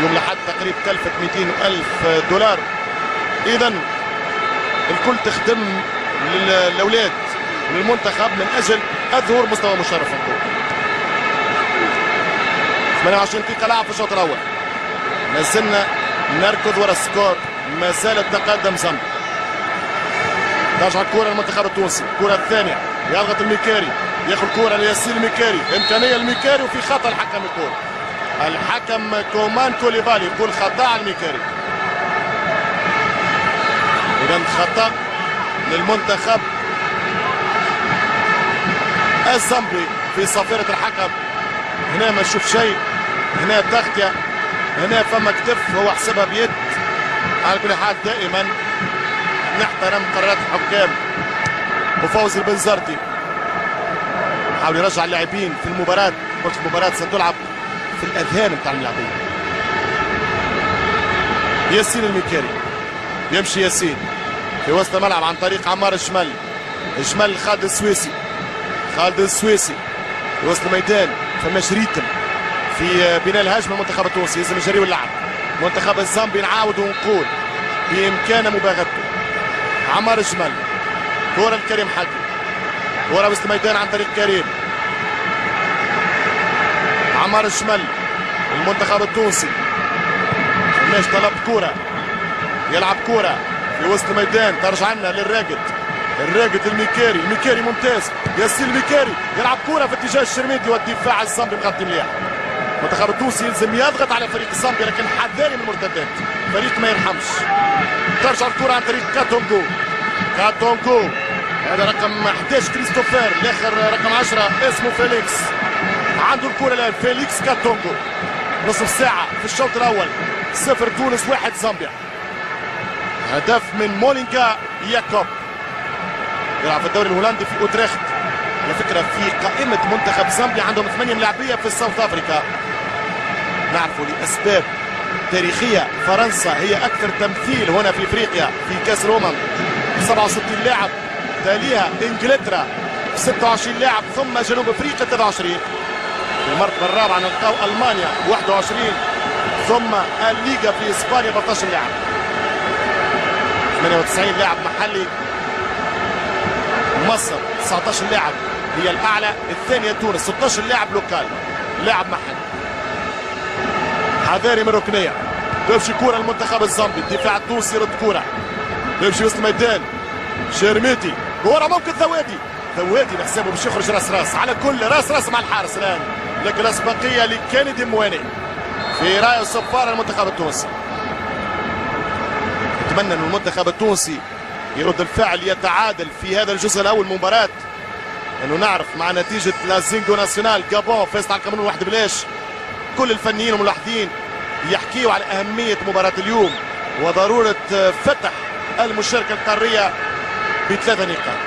يوم لحد تقريب كلفة 200 ألف دولار. إذا الكل تخدم للأولاد وللمنتخب من أجل الظهور مستوى مشرف نقول 28 دقيقة لعب في الشوط الأول. ما زلنا نركض ورا ال score. ما زال التقدم زامبي ترجع الكرة للمنتخب التونسي. الكرة الثانية. يضغط الميكاري. ياخذ الكرة لياسين الميكاري. إمكانية الميكاري وفي خطأ الحكم يقول الحكم كومان كوليبالي. يقول خطأ على الميكاري. إذا خطأ للمنتخب الزامبي في صافرة الحكم. هنا ما نشوف شيء. هنا تغطية. هنا فما كتف. هو حسبها بيد. على كل حال دائما نحترم قرارات الحكام. وفوزي البنزرتي. حاول يرجع اللاعبين في المباراة. قلت المباراة ستلعب في الأذهان بتاع اللاعبين ياسين الميكاري يمشي ياسين. في وسط الملعب عن طريق عمار الشمال الشمال خالد السويسي. خالد السويسي في وسط الميدان. فماش ريتم. في بناء الهجمه المنتخب التونسي. لازم يجري اللعب منتخب الزامبي نعاود ونقول بإمكان مباغته عمار الشمال كرة لكريم حقي كرة وسط الميدان عن طريق كريم. عمار الشمال المنتخب التونسي. فماش طلب كرة. يلعب كرة. في وسط الميدان. ترجع لنا للراقد. الراقد الميكاري. الميكاري ممتاز. ياسين الميكاري. يلعب كرة في اتجاه الشرميتي والدفاع الزامبي مغطي مليح المنتخب التونسي يلزم يضغط على فريق الزامبي لكن حذاري من المرتدات. فريق ما يرحمش. ترجع الكرة عن طريق كاتونغو. كاتونغو. هذا رقم 11 كريستوفر. الآخر رقم 10 اسمه فيليكس. عنده الكرة الآن. فيليكس كاتونغو. نصف ساعة في الشوط الأول. صفر تونس واحد زامبيا. هدف من مولينكا ياكوب. يلعب في الدوري الهولندي في أوتريخت. على فكرة في قائمة منتخب زامبيا عندهم ثمانية ملاعبية في الساوث افريكا نعرفوا لأسباب تاريخية. فرنسا هي أكثر تمثيل هنا في إفريقيا في كأس الامم 67 لاعب. تاليها إنجلترا 26 لاعب. ثم جنوب إفريقيا 23 في المرتبه الرابعه نلقاو ألمانيا 21 ثم الليغا في إسبانيا 14 لاعب. 98 لاعب محلي مصر 19 لاعب هي الأعلى الثانية تونس 16 لاعب local لاعب محلي. حذاري من ركنية. تمشي كورة المنتخب الزامبي الدفاع التونسي يرد كورة. يمشي وسط الميدان شيرميتي. كورة ممكن ثوادي ثوادي بحسابه باش يخرج راس راس. على كل راس راس مع الحارس الآن. لكن الاسبقيه لكندي مواني. في رأي صفار المنتخب التونسي. اتمنى أن المنتخب التونسي يرد الفعل يتعادل في هذا الجزء الأول من المباراه انه نعرف مع نتيجة لازينجو ناسيونال جابون فازت على الكاميرون واحد بلاش. كل الفنيين والملاحظين يحكيوا على أهمية مباراة اليوم وضرورة فتح المشاركة القارية بثلاثة نقاط.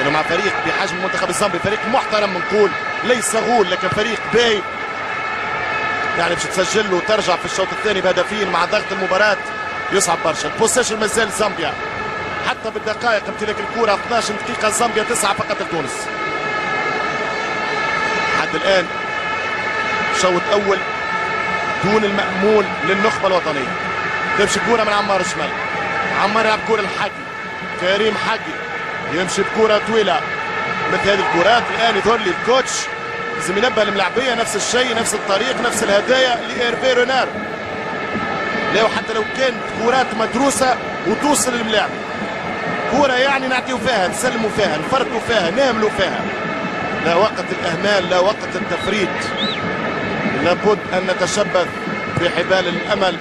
انه مع فريق بحجم المنتخب الزامبي فريق محترم نقول ليس غول لكن فريق باهي يعني باش تسجل وترجع في الشوط الثاني بهدفين مع ضغط المباراة. يصعب برشا. ال possession مازال زامبيا حتى بالدقائق امتلاك الكرة 12 دقيقة زامبيا تسعة فقط لتونس. حد الآن شوط أول دون المأمول للنخبة الوطنية. تمشي كرة من عمار شمال. عمار يلعب كرة الحقي كريم حقي يمشي بكرة طويلة. مثل هذه الكرات الآن يظهر لي الكوتش. لازم ينبه الملاعبية نفس الشيء نفس الطريق نفس الهدايا لإيرفي رونار. لا حتى لو كانت كرات مدروسة وتوصل للملاعب. كرة يعني نعطيو فيها نسلموا فيها نفرطوا فيها ناملوا فيها. لا وقت الأهمال لا وقت التفريط. لابد أن نتشبث بحبال الأمل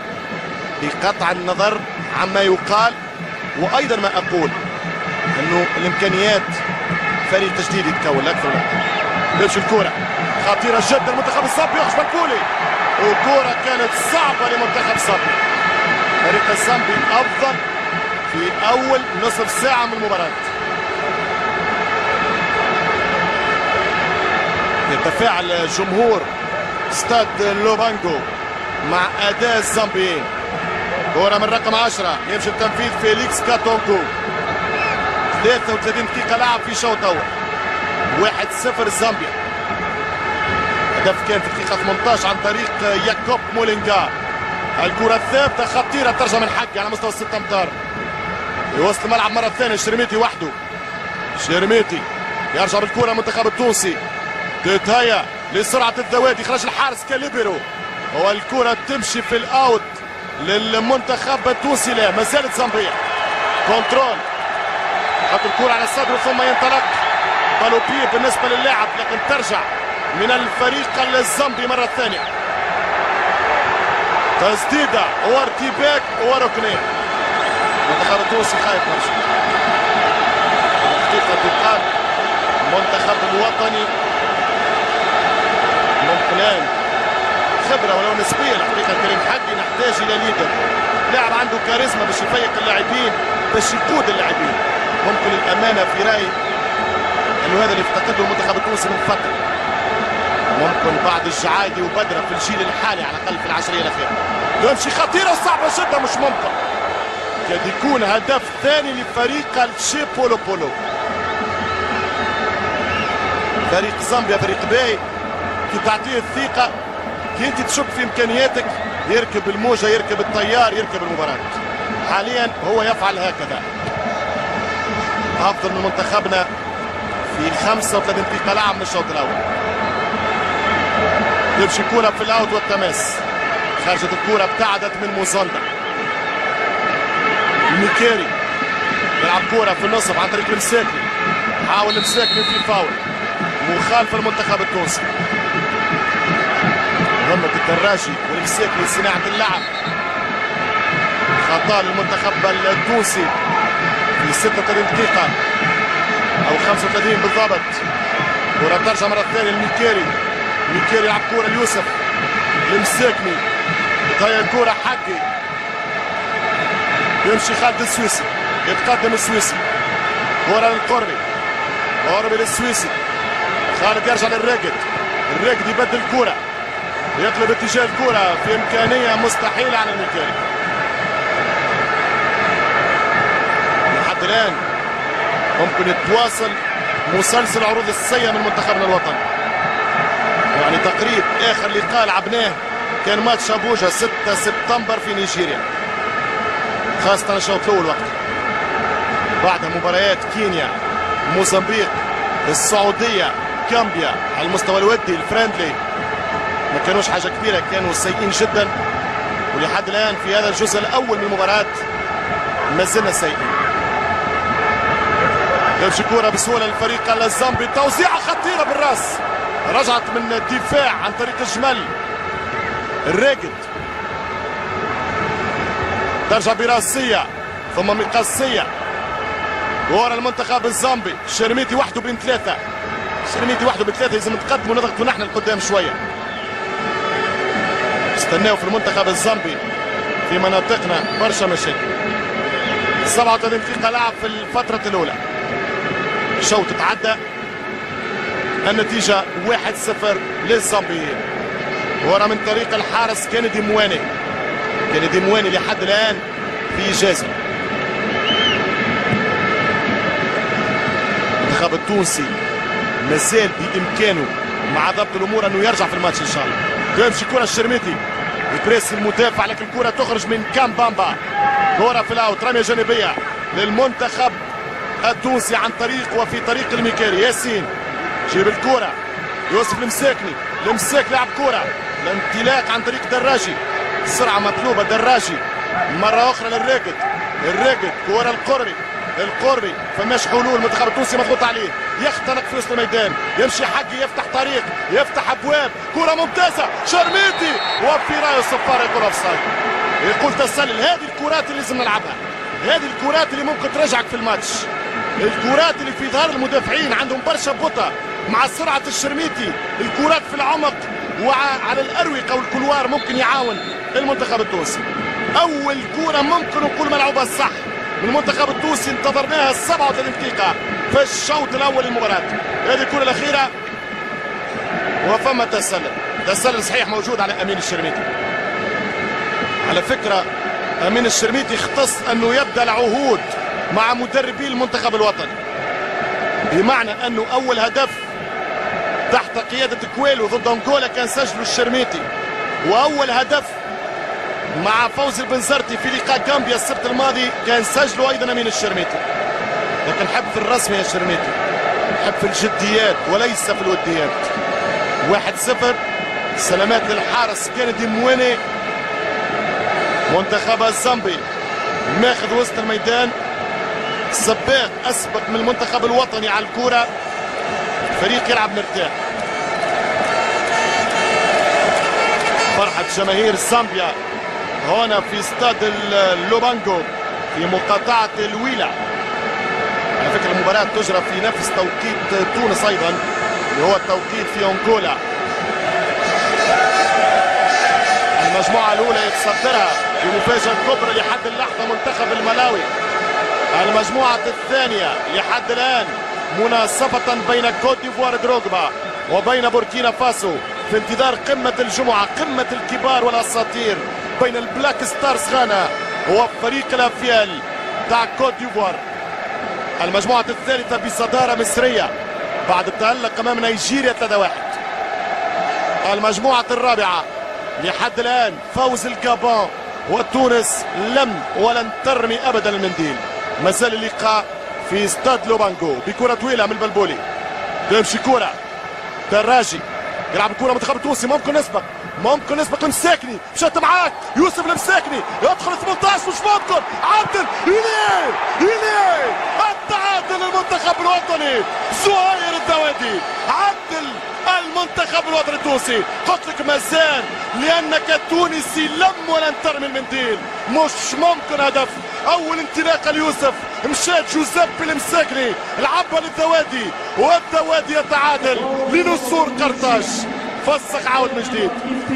بقطع النظر عما يقال. وأيضا ما أقول أنه الإمكانيات فريق جديد يتكون أكثر تمشي الكرة. خطيرة جدا المنتخب الصبي يخرج بالكولي وكرة كانت صعبة لمنتخب صبي فريق الزامبي أفضل في أول نصف ساعة من المباراة. يتفاعل جمهور استاد لوبانجو مع أداء الزامبيين كرة من رقم 10 يمشي التنفيذ فيليكس كاتونغو. 33 دقيقة لعب في شوط أول. 1-0 زامبيا. هدف كان في الدقيقة 18 عن طريق ياكوب مولينجا. الكرة الثابتة خطيرة ترجع من حقي على مستوى الستة أمتار. يوصل الملعب مرة ثانية شرميتي وحده. شرميتي يرجع بالكرة المنتخب التونسي. تتهيأ لسرعة الذوادي خرج الحارس كاليبرو. والكرة تمشي في ال out للمنتخب التونسي. لا ما زالت زامبيا contrôle. حط الكرة على صدره ثم ينطلق. بالوبي بالنسبة للاعب لكن ترجع. من الفريق الزامبي مرة ثانية. تسديدة وارتباك وركنية. المنتخب التونسي خايف برشا الحقيقة تقال المنتخب الوطني. ممكن خبرة ولو نسبية. الحقيقة كريم حقي. نحتاج إلى ليدر. لاعب عنده كاريزما باش يفيق اللاعبين. باش يقود اللاعبين. ممكن الأمانة في رأيي أنه هذا اللي افتقده المنتخب التونسي من فترة ممكن بعد الجعايدي وبدرة في الجيل الحالي على الأقل في العشرية الأخيرة تمشي خطيرة صعبة جدا مش ممكن. قد يكون هدف ثاني لفريق الشيبولوبولو. فريق زامبيا فريق باهي كي تعطيه الثقة كي انت تشك في إمكانياتك يركب الموجة يركب التيار يركب المباراة. حاليا هو يفعل هكذا. أفضل من منتخبنا في 35 دقيقة لعب من الشوط الأول. تمشي كرة في الأوت والتماس. خرجت الكرة ابتعدت من موزوندا. ميكيري يلعب كرة في النصف عن طريق المساكني حاول المساكني في فاول. مخالفة المنتخب التونسي. مهمة الدراجي والمساكني صناعة اللعب. خطأ للمنتخب التونسي في 36 دقيقة أو 35 بالضبط. كرة ترجع مرة ثانية لميكيري ميكيري يلعب كرة ليوسف. المساكني تهيأ الكرة حقي. يمشي خالد السويسي. يتقدم السويسي. كرة للقربي قربي للسويسي. خالد يرجع للراقد الراقد يبدل الكرة يقلب اتجاه الكرة في إمكانية مستحيلة على الميكاني لحد الآن ممكن يتواصل مسلسل عروض السيئة من منتخبنا الوطني. تقريب آخر لقاء لعبناه كان ماتش أبوجا 6 سبتمبر في نيجيريا. خاصة الشوط الأول وقت. بعدها مباريات كينيا موزمبيق السعودية كامبيا على المستوى الودي الفريندلي. ما كانوش حاجة كبيرة كانوا سيئين جدا. ولحد الآن في هذا الجزء الأول من المباراة ما زلنا سيئين. تمشي كرة بسهولة للفريق الزامبي. توزيعة خطيرة بالرأس. رجعت من الدفاع عن طريق الجمل الراقد ترجع براسية ثم مقصية ورا المنتخب الزامبي شرميتي وحده بين ثلاثة. شرميتي وحده بثلاثة لازم نتقدموا ونضغطوا نحن لقدام شوية. استناو في المنتخب الزامبي في مناطقنا برشا مشاكل. 37 دقيقة لعب في الفترة الأولى. شوط تعدى. النتيجة 1-0 للزامبيين ورا من طريق الحارس كينيدي مواني. كينيدي مواني لحد الآن في إجازة المنتخب التونسي مازال بإمكانه مع ضبط الأمور أنه يرجع في الماتش إن شاء الله. تمشي كرة الشرميتي. ي presse المدافع لكن الكرة تخرج من كام بامبا. كرة في ال out رمية جانبية للمنتخب التونسي عن طريق وفي طريق الميكاري ياسين جيب الكرة. يوسف المساكني المساك لعب كرة. الانطلاق عن طريق دراجي. سرعة مطلوبة دراجي. مرة أخرى للراقد الراقد كرة القربي القربي فماش حلول. المنتخب التونسي مضغوط عليه. يختنق في وسط الميدان. يمشي حقي يفتح طريق. يفتح أبواب. كرة ممتازة. شرميتي. وفي رأي الصفار يقول أوفسايد. يقول تسلل. هذه الكرات اللي لازم نلعبها. هذه الكرات اللي ممكن ترجعك في الماتش. الكرات اللي في ظهر المدافعين عندهم برشا بطة. مع سرعة الشرميتي الكرات في العمق وعلى الأروقة والكلوار ممكن يعاون المنتخب التونسي. أول كرة ممكن نقول ملعوبة صح من المنتخب التونسي انتظرناها 37 دقيقة في الشوط الأول للمباراة. هذه الكرة الأخيرة. وفما تسلل. تسلل صحيح موجود على أمين الشرميتي على فكرة أمين الشرميتي اختص أنه يبدأ العهود مع مدربي المنتخب الوطني. بمعنى أنه أول هدف تحت قيادة كويلو ضد أنغولا كان سجله الشرميتي. وأول هدف مع فوز البنزرتي في لقاء غامبيا السبت الماضي كان سجله أيضا امين الشرميتي. لكن حب في الرسم يا شرميتي. حب في الجديات وليس في الوديات. واحد صفر. سلامات للحارس كينيدي مويني. منتخب الزامبي ماخذ وسط الميدان. سباق أسبق من المنتخب الوطني على الكوره فريق يلعب مرتاح. فرحة جماهير زامبيا هنا في استاد اللوبانجو في مقاطعة الويلة. على فكرة المباراة تجرى في نفس توقيت تونس أيضا اللي هو التوقيت في أنغولا. المجموعة الأولى يتصدرها بمفاجأة كبرى لحد اللحظة منتخب الملاوي. المجموعة الثانية لحد الآن مناصفة بين كوت ديفوار دروغبا وبين بوركينا فاسو. في انتظار قمة الجمعة قمة الكبار والأساطير بين البلاك ستارز غانا وفريق الأفيال تاع كوت ديفوار. المجموعة الثالثة بصدارة مصرية بعد التألق أمام نيجيريا 3-1 المجموعة الرابعة لحد الآن فوز الجابون وتونس لم ولن ترمي أبدا المنديل. مازال اللقاء في استاد لوبانجو بكرة طويلة من البلبولي. تمشي كرة دراجي يلعب الكرة منتخب التونسي. ممكن نسبق ممكن نسبق المساكني مشات معاك. يوسف المساكني يدخل 18 مش ممكن. عدل يليه يليه التعادل المنتخب الوطني. زهير الدوادي. عدل المنتخب الوطني التونسي. قلت لك مازال لأنك تونسي لم ولن ترمي المنديل. مش ممكن هدف. أول انطلاقه ليوسف. مشات جوزيبي المساكني لعبها للدوادي والدوادي يتعادل لنصور قرطاج فسخ عاود من جديد.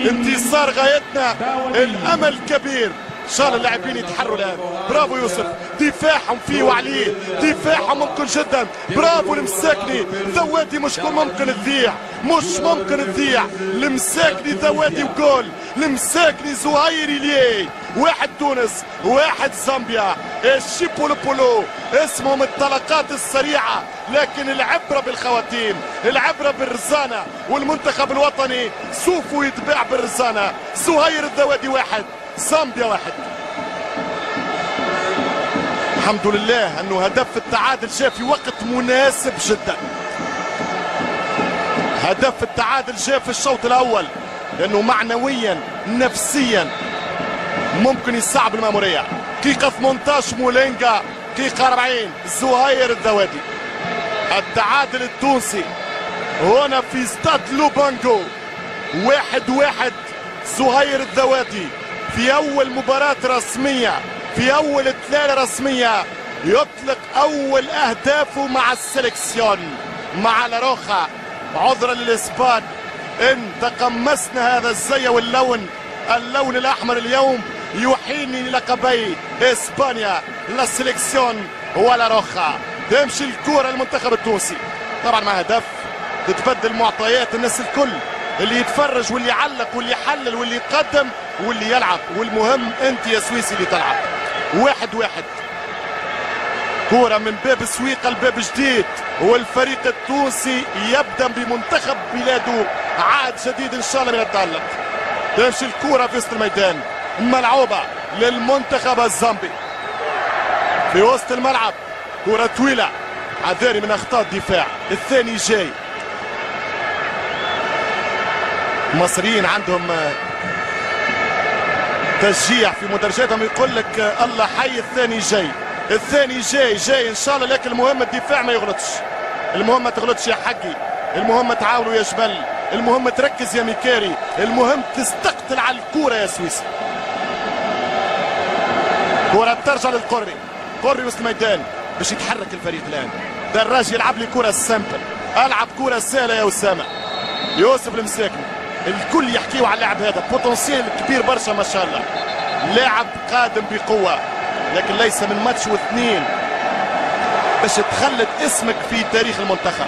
انتصار غايتنا. الأمل كبير. ان شاء الله اللاعبين يتحروا الآن. برافو يوسف. دفاعهم فيه وعليه. دفاعهم ممكن جدا. برافو المساكني ذواتي مش ممكن تذيع مش ممكن تذيع المساكني ذواتي وجول. المساكني زهيري ليه؟ واحد تونس واحد زامبيا. الشيبولو بولو اسمهم الطلقات السريعة. لكن العبرة بالخواتيم العبرة بالرزانة. والمنتخب الوطني سوف يتباع بالرزانة. زهير الذوادي واحد. زامبيا واحد. الحمد لله أنه هدف التعادل جاء في وقت مناسب جدا. هدف التعادل جاء في الشوط الأول لأنه معنويا نفسيا ممكن يصعب المامورية. دقيقة 18 مولينجا دقيقة 40 زهير الذوادي التعادل التونسي هنا في استاد لوبانجو واحد واحد زهير الذوادي في أول مباراة رسمية في أول ثلاثة رسمية يطلق أول أهدافه مع ال sélection. مع la roja عذرا للإسبان. إن تقمصنا هذا الزي واللون اللون الأحمر اليوم يوحيني لقبي إسبانيا la selección و la roja. تمشي الكرة المنتخب التونسي. طبعا مع هدف تتبدل معطيات الناس الكل. اللي يتفرج واللي يعلق واللي يحلل واللي يقدم واللي يلعب. والمهم أنت يا سويسي اللي تلعب. واحد واحد. كرة من باب سويقة لباب جديد. والفريق التونسي يبدأ بمنتخب بلاده. عاد جديد إن شاء الله من التألق تمشي الكرة في وسط الميدان. ملعوبة للمنتخب الزامبي. في وسط الملعب. كرة طويلة. عذاري من أخطاء الدفاع. الثاني جاي. المصريين عندهم تشجيع في مدرجاتهم. يقول لك الله حي الثاني جاي. الثاني جاي جاي إن شاء الله. لكن المهم الدفاع ما يغلطش. المهم ما تغلطش يا حقي. المهم تعاونوا يا جبل. المهم تركز يا ميكاري. المهم تستقتل على الكورة يا سويسي كرة ترجع للقربي قربي وسط الميدان باش يتحرك الفريق الآن. دراج يلعب لي كرة simple ألعب كرة سهلة يا أسامة. يوسف المساكني الكل يحكيوا على اللاعب هذا. بوتنسيال كبير برشا ما شاء الله. لاعب قادم بقوة لكن ليس من ماتش واثنين. باش تخلد اسمك في تاريخ المنتخب.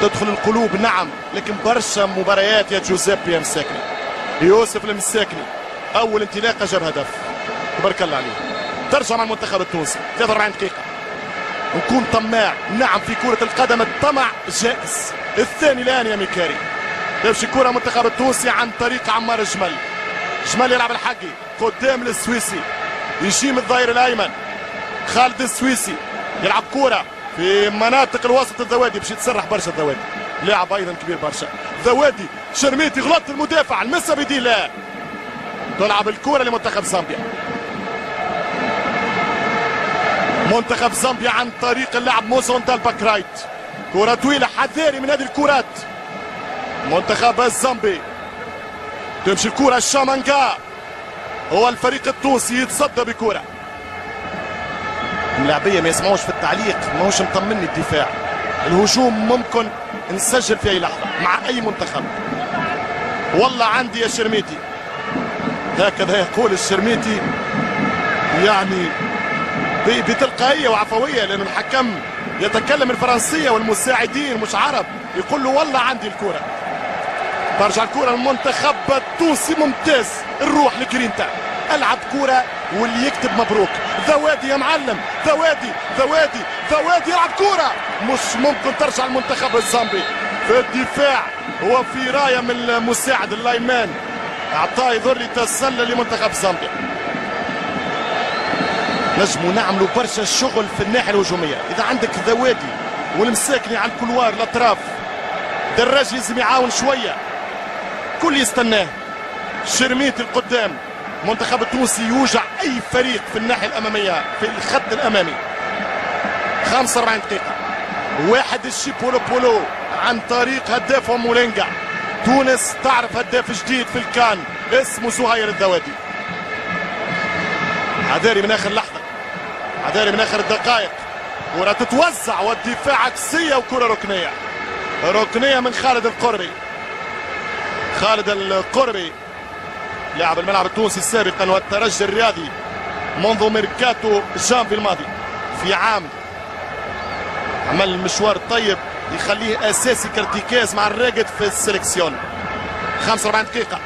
تدخل القلوب نعم لكن برشا مباريات يا جوزيبي يا مساكني. يوسف المساكني أول انطلاقة جاب هدف. تبارك الله عليه. ترجع مع المنتخب التونسي. 43 دقيقة. نكون طماع. نعم في كرة القدم الطمع جائز. الثاني الآن يا ميكاري. تمشي كرة منتخب التونسي عن طريق عمار جمل جمل يلعب الحقي. قدام للسويسي يجي من الظهير الأيمن. خالد السويسي. يلعب كرة في مناطق الوسط الذوادي. باش يتسرح برشا الذوادي. لاعب أيضا كبير برشا. ذوادي شرميتي غلط المدافع. المسا بدي لا. تلعب الكرة لمنتخب زامبيا. منتخب زامبيا عن طريق اللاعب موسى back right كرة طويلة. حذاري من هذه الكرات. منتخب الزامبي. تمشي الكرة الشامانجا هو الفريق التونسي يتصدى بكرة. اللاعبية ما يسمعوش في التعليق. ماهوش مطمني الدفاع. الهجوم ممكن نسجل في أي لحظة. مع أي منتخب. والله عندي يا شرميتي هكذا يقول الشرميتي يعني بتلقائية وعفوية لأن الحكم يتكلم الفرنسية والمساعدين مش عرب. يقول له والله عندي الكرة. برجع الكرة المنتخب التونسي ممتاز. نروح لجرينتا. ألعب كرة واللي يكتب مبروك. ذوادي يا معلم. ذوادي ذوادي ذوادي. يلعب كرة. مش ممكن ترجع المنتخب الزامبي. في الدفاع هو في راية من المساعد اللايمان. اعطاه يضر تسلل لمنتخب زامبيا. نجموا نعملوا برشا شغل في الناحية الهجومية. إذا عندك ذوادي والمساكني على الكلوار الأطراف دراج لازم يعاون شوية. كل يستناه. شرميت القدام. المنتخب التونسي يوجع أي فريق في الناحية الأمامية في الخط الأمامي. 45 دقيقة. واحد الشيبولوبولو عن طريق هدافهم مولينجا تونس تعرف هداف جديد في الكان اسمه زهير الذوادي. حذاري من آخر لحظة. حذاري من آخر الدقائق كرة تتوزع والدفاع عكسية وكرة ركنية. ركنية من خالد القربي. خالد القربي لاعب الملعب التونسي سابقا والترجي الرياضي منذ ميركاتو جانفي الماضي. في عام عمل مشوار طيب يخليه أساسي كارتيكاز مع الراقد في ال sélection 45 دقيقة.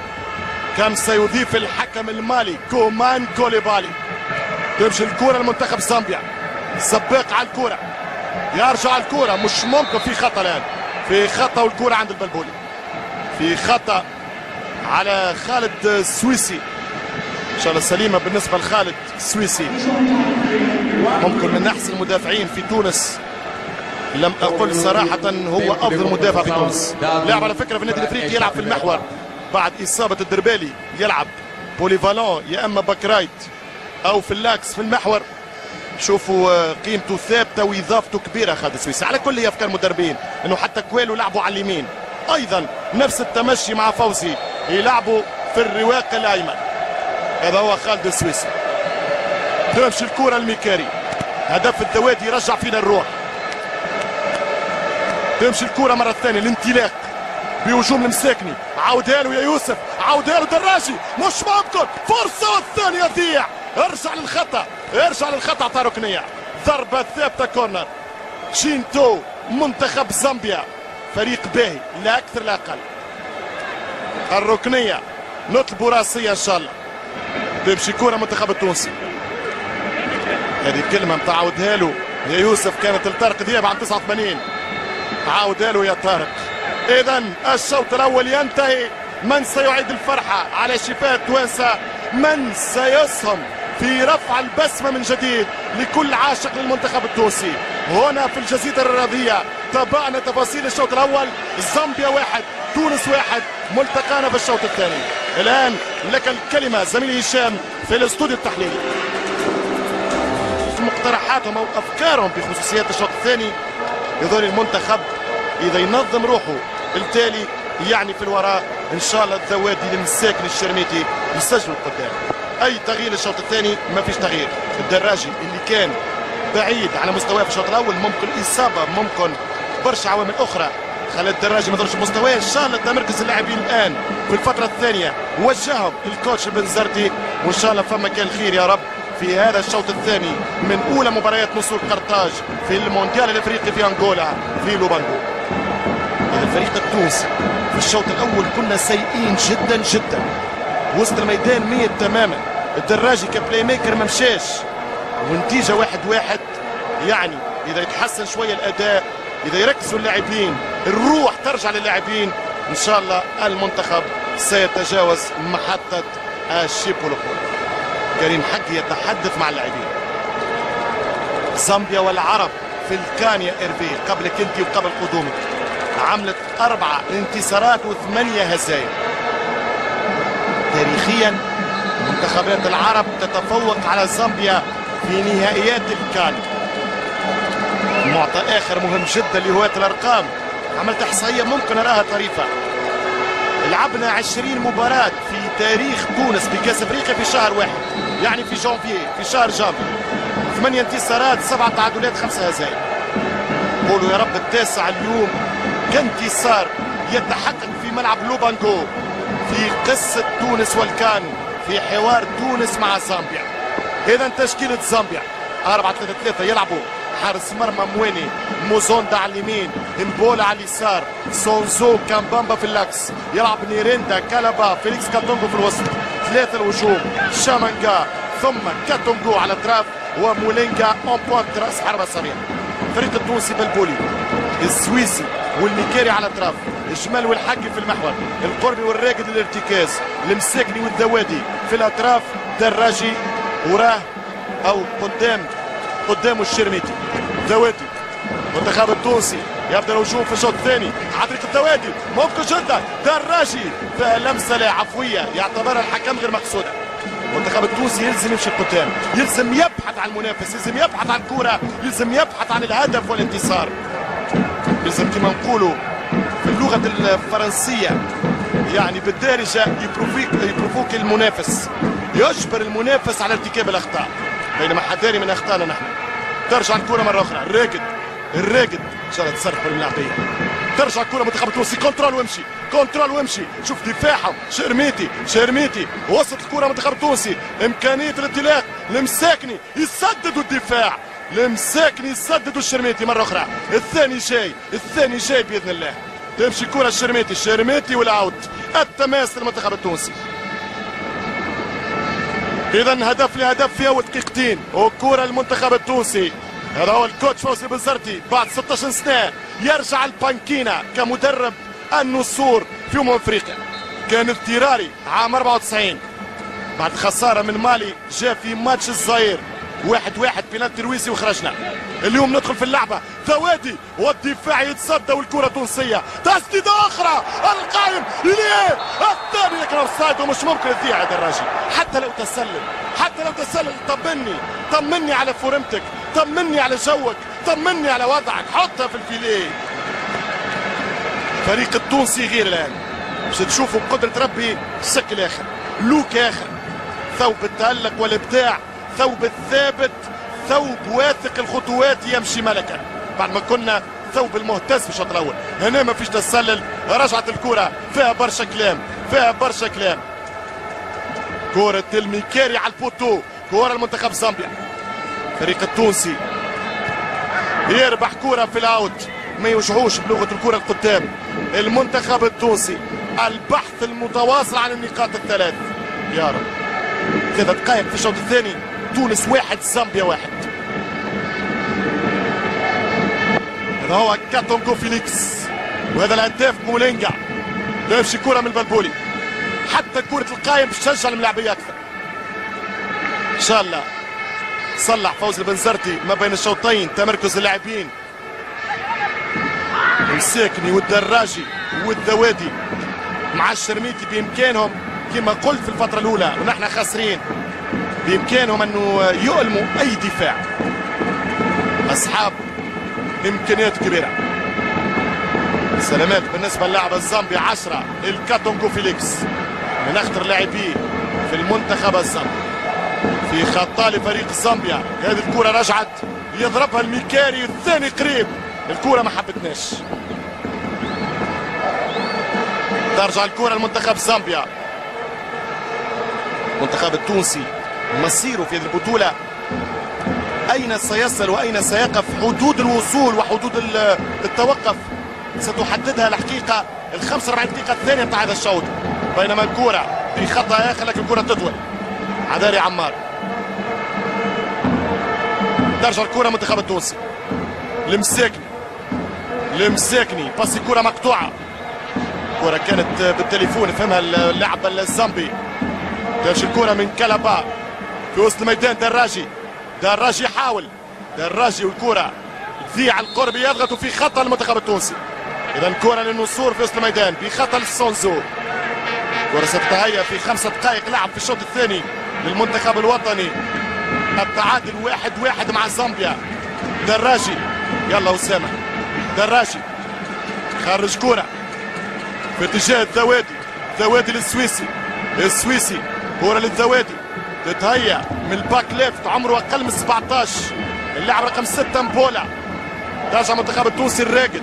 كم سيضيف الحكم المالي كومان كوليبالي. تمشي الكرة لمنتخب زامبيا. سباق على الكرة. يرجع الكرة. مش ممكن في خطأ الآن. في خطأ والكرة عند البلبولي. في خطأ على خالد السويسي إن شاء الله سليمة بالنسبة لخالد السويسي ممكن من أحسن المدافعين في تونس. لم أقل صراحة هو أفضل مدافع في تونس. لاعب على فكرة في النادي الأفريقي يلعب في المحور. بعد إصابة الدربالي يلعب. polyvalent يا إما back right أو في l'axe في المحور. شوفوا آه، قيمته ثابتة وإضافته كبيرة خالد السويسي على كل أفكار المدربين إنه حتى كويلو لعبوا على اليمين. أيضا نفس التمشي مع فوزي يلعبوا في الرواق الأيمن. هذا هو خالد السويسي. تمشي الكرة الميكاري. هدف الدوادي يرجع فينا الروح. تمشي الكرة مرة ثانية الانطلاق بهجوم المساكني. عاودها له يا يوسف. عاودها له دراجي. مش ممكن فرصة والثانية تضيع. ارجع للخطأ. ارجع للخطأ تاع ركنيه ضربة ثابتة كورنر. شينتو منتخب زامبيا. فريق باهي لا أكثر لا أقل. الركنية نطلبوا راسيه إن شاء الله. تمشي كره منتخب التونسي. هذه الكلمة متعودها له يا يوسف كانت لطارق دياب عام 89 عاودها له يا طارق. اذا الشوط الأول ينتهي. من سيعيد الفرحة على شفاة التوانسه من سيسهم في رفع البسمة من جديد لكل عاشق للمنتخب التونسي. هنا في الجزيرة الرياضية تابعنا تفاصيل الشوط الأول. زامبيا واحد تونس واحد ملتقانا في الشوط الثاني. الآن لك الكلمة زميلي هشام في الاستوديو التحليلي. مقترحاتهم أو افكارهم بخصوصيات الشوط الثاني. يظهر المنتخب إذا ينظم روحه. التالي يعني في الوراء إن شاء الله الذوادي المساكن الشرميتي يسجلوا قدام أي تغيير الشوط الثاني؟ ما فيش تغيير. الدراجي اللي كان بعيد على مستواه في الشوط الأول ممكن إصابة ممكن برشا عوامل أخرى. خلى الدراجي ما ضربش مستواه ان شاء الله تمركز اللاعبين الآن في الفترة الثانية. وجههم الكوتش بن زرتي وإن شاء الله فما كان خير يا رب في هذا الشوط الثاني من أولى مباريات نصور قرطاج في المونديال الإفريقي في أنغولا في لوبانجو الفريق التونسي في الشوط الأول كنا سيئين جدا جدا. وسط الميدان ميت تماما. الدراجي ك playmaker ما مشاش. ونتيجه واحد واحد. يعني إذا يتحسن شوية الأداء إذا يركزوا اللاعبين الروح ترجع للاعبين إن شاء الله المنتخب سيتجاوز محطة الشيبولوبول كريم حقي يتحدث مع اللاعبين. زامبيا والعرب في الكان يا ايرفي قبل كنتي وقبل قدومك عملت أربعة انتصارات وثمانية هزايم. تاريخيا منتخبات العرب تتفوق على زامبيا في نهائيات الكان معطى آخر مهم جدا لهواة الأرقام. عملت إحصائية ممكن أراها طريفة. لعبنا 20 مباراة في تاريخ تونس بكأس أفريقيا في شهر واحد يعني في جانفيي في شهر جانفي. ثمانية انتصارات سبعة تعادلات خمسة هزايم. قولوا يا رب التاسع اليوم كانتصار يتحقق في ملعب لوبانجو في قصة تونس والكان في حوار تونس مع زامبيا. إذا تشكيلة زامبيا. 4 3 3 يلعبوا. حارس مرمى مويني موزوندا على اليمين امبولا على اليسار سونزو كامبامبا في l'axe يلعب نيريندا كالابا فيليكس كاتونغو في الوسط. ثلاثة الهجوم شامانجا ثم كاتونغو على الاطراف ومولينجا en pointe رأس حربة صريح الفريق التونسي بلبولي السويسي والميكاري على الاطراف الشمال والحقي في المحور القربي والراقد الارتكاز المساكني والذوادي في الأطراف دراجي وراه أو قدام قدامه الشرميتي ذوادي المنتخب التونسي يبدأ الهجوم في الشوط الثاني. على طريق الذوادي ممكن جدا. دراجي. لمسه عفوية. يعتبرها الحكم غير مقصودة. المنتخب التونسي يلزم يمشي قدام يلزم يبحث عن المنافس. يلزم يبحث عن الكرة يلزم يبحث عن الهدف والانتصار. يلزم كما نقولوا في اللغة الفرنسية. يعني ي provoque ي provoque المنافس. يجبر المنافس على ارتكاب الأخطاء. بينما حذاري من أخطائنا نحن. ترجع الكرة مرة أخرى. الراقد الراقد إن شاء الله تصرف بالملاعبية ترجع الكرة منتخب التونسي contrôle وامشي. contrôle وامشي. شوف دفاعهم شرميتي شرميتي وسط الكرة منتخب التونسي إمكانية الانطلاق. المساكني يسددوا الدفاع. المساكني يسددوا الشرميتي مرة أخرى. الثاني جاي. الثاني جاي بإذن الله. تمشي كرة الشرميتي الشرميتي وال out. التماس للمنتخب التونسي. إذا هدف لهدف في أول دقيقتين. وكرة المنتخب التونسي. هذا هو الكوتش فوزي بنزرتي بعد 16 سنة يرجع البانكينا كمدرب النسور في أمم أفريقيا. كان اضطراري عام 94 بعد خسارة من مالي جاء في ماتش الزاير واحد واحد بينالتي رويسي وخرجنا. اليوم ندخل في اللعبة. ثوادي والدفاع يتصدى والكرة تونسية. تسديدة أخرى. القائم ليه الثاني لكن أوفسايد ومش ممكن تضيع هذا الراجل حتى لو تسلل حتى لو تسلل طمني. طمني على فورمتك. طمني على جوك. طمني على وضعك. حطها في الفيليه. فريق التونسي غير الآن. باش تشوفوا بقدرة ربي. شكل آخر. لوك آخر. ثوب التألق والإبداع. ثوب الثابت ثوب واثق الخطوات يمشي ملكا. بعد ما كنا ثوب المهتز في الشوط الأول. هنا ما فيش تسلل رجعت الكرة. فيها برشا كلام فيها برشا كلام. كرة الميكاري على ال poteau. كرة المنتخب زامبيا. الفريق التونسي يربح كرة في ال out. ما يوجعوش بلغة الكرة القدام. المنتخب التونسي البحث المتواصل عن النقاط الثلاث. يا رب. ثلاث دقائق في الشوط الثاني. تونس واحد زامبيا واحد. هذا هو كاتونكو فيليكس وهذا الهداف مولينجا. تمشي كرة من البلبولي حتى كرة القايم تشجع الملاعبية أكثر. إن شاء الله. صلح فوز البنزرتي ما بين الشوطين تمركز اللاعبين. المساكني والدراجي والذوادي مع الشرميتي بإمكانهم كما قلت في الفترة الأولى ونحن خاسرين. بإمكانهم أنه يؤلموا أي دفاع. أصحاب إمكانيات كبيرة. سلامات بالنسبة للاعب الزامبي 10 الكاتونكو فيليكس. من أخطر لاعبيه في المنتخب الزامبي. في خطا لفريق زامبيا. هذه الكرة رجعت يضربها الميكاري الثاني قريب. الكرة ما حبتناش. ترجع الكرة لمنتخب زامبيا. المنتخب التونسي. مصيره في البطولة. أين سيصل وأين سيقف حدود الوصول وحدود التوقف؟ ستحددها الحقيقة ال 45 دقيقة الثانية بتاع هذا الشوط. بينما الكرة في خطأ لكن الكرة تطول. عدالي عمار. ترجع الكرة منتخب التونسي. المساكني المساكني باسي كرة مقطوعة. كرة كانت بالتليفون فهمها اللاعب الزامبي. تمشي الكرة من كلابا. في وسط الميدان دراجي. دراجي يحاول. دراجي والكرة تضيع القرب يضغط في خطأ المنتخب التونسي. إذا كرة للنصور في وسط الميدان بخطأ للسونزو كرة ستتهيأ في خمسة دقائق لعب في الشوط الثاني للمنتخب الوطني. التعادل واحد واحد مع زامبيا. دراجي يلا أسامة. دراجي خرج كرة. في اتجاه الذوادي ذوادي للسويسي. السويسي كرة للذوادي تتهيأ من ال back left عمره أقل من 17 اللاعب رقم 6 مبولا. ترجع المنتخب التونسي الراقد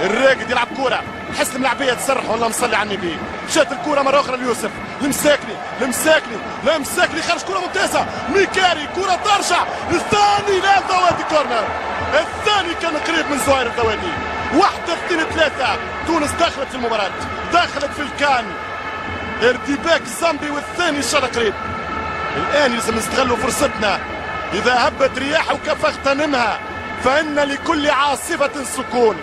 الراقد يلعب كرة حس الملاعبية تسرح والله مصلي على النبي. جات الكرة مرة أخرى ليوسف. المساكني المساكني لا مساكني خرج كرة ممتازة. ميكاري كرة ترجع الثاني لا ذوادي corner. الثاني كان قريب من زهير واحدة اثنين ثلاثة. تونس دخلت في المباراة. دخلت في الكان. ارتباك زامبي والثاني شر قريب. الآن لازم نستغلوا فرصتنا. إذا هبت رياح وكفى اغتنمها فإن لكل عاصفة سكون.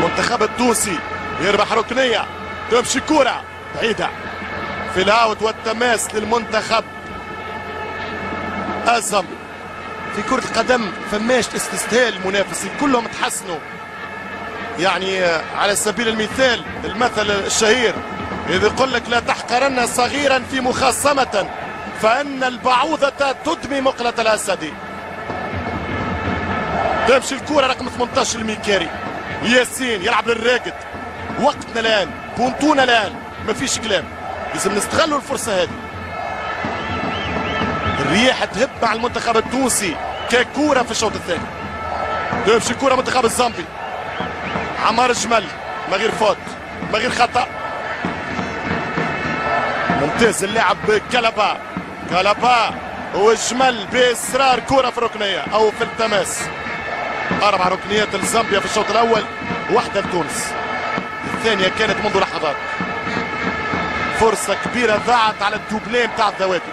منتخب التونسي يربح ركنية تمشي كرة بعيدة. في الأوت والتماس للمنتخب الزامبي في كرة القدم فماش استسهال المنافسين كلهم تحسنوا. يعني على سبيل المثال المثل الشهير إذا يقول لك لا تحقرن صغيرا في مخاصمة فإن البعوضة تدمي مقلة الأسد. تمشي الكرة رقم 18 الميكاري ياسين يلعب للراقد. وقتنا الآن بونتونا الآن. ما فيش كلام. لازم نستغلوا الفرصة هذه. الرياح تهب على المنتخب التونسي ككورة في الشوط الثاني. تمشي كرة منتخب الزامبي. عمار الجمل ما غير فوت ما غير خطأ. ممتاز اللاعب كلبا كلبا والجمل بإصرار كرة في الركنية أو في التماس. أربع ركنيات لزامبيا في الشوط الأول واحدة لتونس. الثانية كانت منذ لحظات. فرصة كبيرة ضاعت على الدوبلين بتاع الذواتي.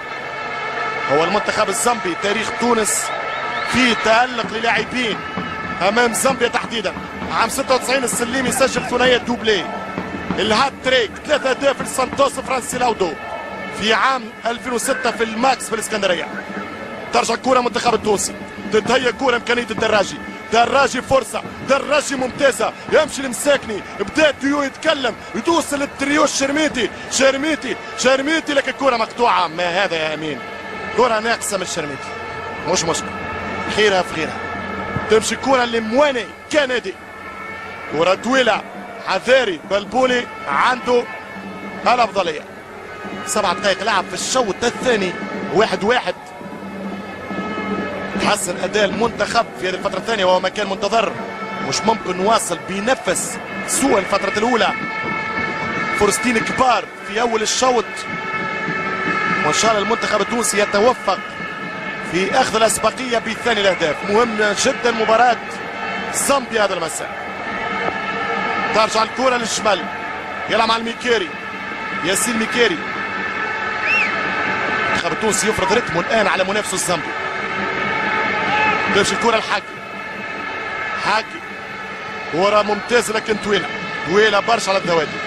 هو المنتخب الزامبي تاريخ تونس فيه تألق للاعبين أمام زامبيا تحديدا. عام 96 السليم يسجل ثنائيه دوبلي الهات تريك ثلاثة اهداف لسانتوس فرانسي لاودو في عام 2006 في الماكس في الإسكندرية. ترجع الكره منتخب التونسي. تتهيأ كرة إمكانية الدراجي. دراجي فرصة. دراجي ممتازة. يمشي المساكني بدا تيو يتكلم. يدوس للتريو الشرميتي شرميتي شرميتي لكن الكرة مقطوعة. ما هذا يا أمين؟ كرة ناقصة من الشرميتي مش مشكلة. خيرها في غيرها تمشي كرة لمواني. كندي. كرة طويلة. حذاري بلبولي عنده الأفضلية سبعة دقائق لعب في الشوط الثاني واحد واحد. تحسن أداء المنتخب في هذه الفترة الثانية وهو ما كان منتظر. مش ممكن نواصل بنفس سوء الفترة الأولى. فرصتين كبار في أول الشوط. وإن شاء الله المنتخب التونسي يتوفق في أخذ الأسبقية بثاني الأهداف. مهم جدا مباراة زامبيا هذا المساء. ترجع الكرة للشمال. يلعب مع الميكيري. ياسين ميكاري. المنتخب التونسي يفرض رتمه الآن على منافسه الزامبي تمشي الكرة الحاج حاج كرة ممتازة لكن طويلة. طويلة برشا على الذوادي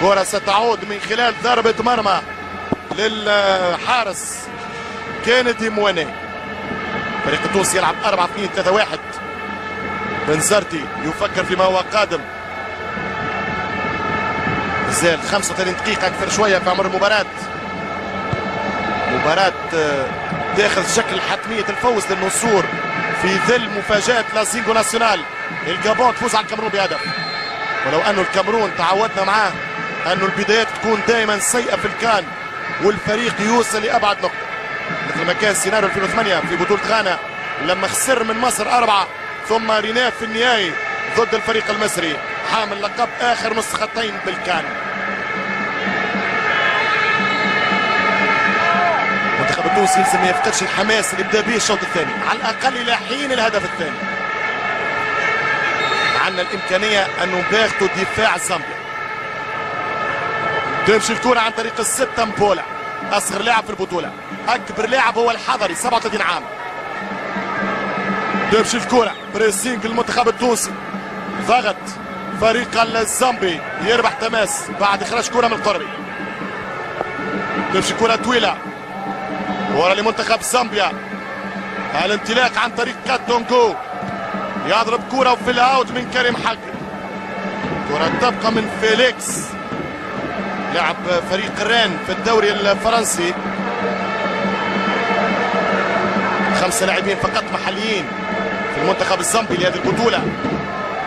كرة ستعود من خلال ضربة مرمى للحارس كينيدي مواني. فريق التونسي يلعب 4 2 3 1 بنزرتي يفكر فيما هو قادم. زال. 35 دقيقة أكثر شوية في عمر المباراة. مباراة تاخذ شكل حتمية الفوز للنسور في ظل مفاجأة لازينغو ناسيونال. الجابون تفوز على الكاميرون بهدف. ولو أنه الكاميرون تعودنا معاه أنه البدايات تكون دائما سيئة في الكان والفريق يوصل لأبعد نقطة. مثل ما كان سيناريو 2008 في بطولة غانا لما خسر من مصر أربعة ثم ريناه في النهائي ضد الفريق المصري حامل لقب آخر نسختين بالكان. التونسي يلزم ما يفقدش الحماس اللي بدا به الشوط الثاني. على الأقل إلى حين الهدف الثاني. عندنا الإمكانية أن نباغتوا دفاع زامبيا. تمشي الكره عن طريق الستة مبولا أصغر لاعب في البطولة. أكبر لاعب هو الحضري 37 عام. تمشي الكره pressing المنتخب التونسي. ضغط فريق الزامبي. يربح تماس بعد إخراج كرة من القربي تمشي كره طويلة. ورا لمنتخب زامبيا. الانطلاق عن طريق كاتونغو يضرب كرة في ال out من كريم حقي. كرة تبقى من فيليكس. لعب فريق رين في الدوري الفرنسي. خمسة لاعبين فقط محليين في المنتخب الزامبي لهذه البطولة.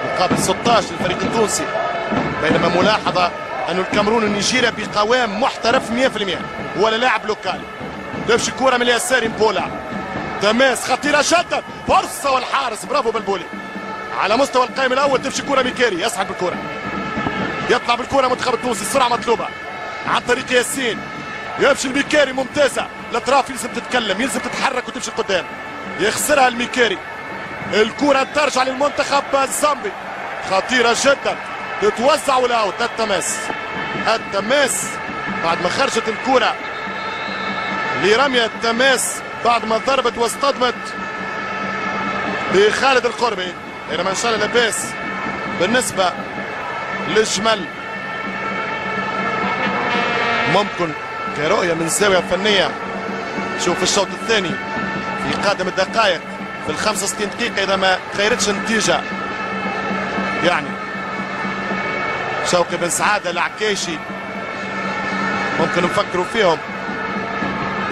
مقابل 16 للفريق التونسي. بينما ملاحظة أن الكاميرون النيجيريا بقوام محترف 100% ولا لاعب local. تمشي كرة من اليسار بولا. تماس خطيرة جدا فرصة والحارس برافو بلبولي على مستوى القائم الأول تمشي كرة ميكيري يسحب بالكرة يطلع بالكرة منتخب التونسي السرعة مطلوبة. عن طريق ياسين. يمشي الميكيري ممتازة. الأطراف يلزم تتكلم يلزم تتحرك وتمشي قدام. يخسرها الميكيري الكرة ترجع للمنتخب الزامبي. خطيرة جدا. تتوزع وال out التماس التماس بعد ما خرجت الكرة لرمية التماس بعد ما ضربت واصطدمت بخالد القربي. بينما إن شاء الله لاباس بالنسبة للشمال ممكن كرؤية من زاوية فنية. شوف الشوط الثاني في قادم الدقائق في ال 65 دقيقة إذا ما تغيرتش النتيجة. يعني شوقي بن سعادة العكاشي ممكن نفكروا فيهم.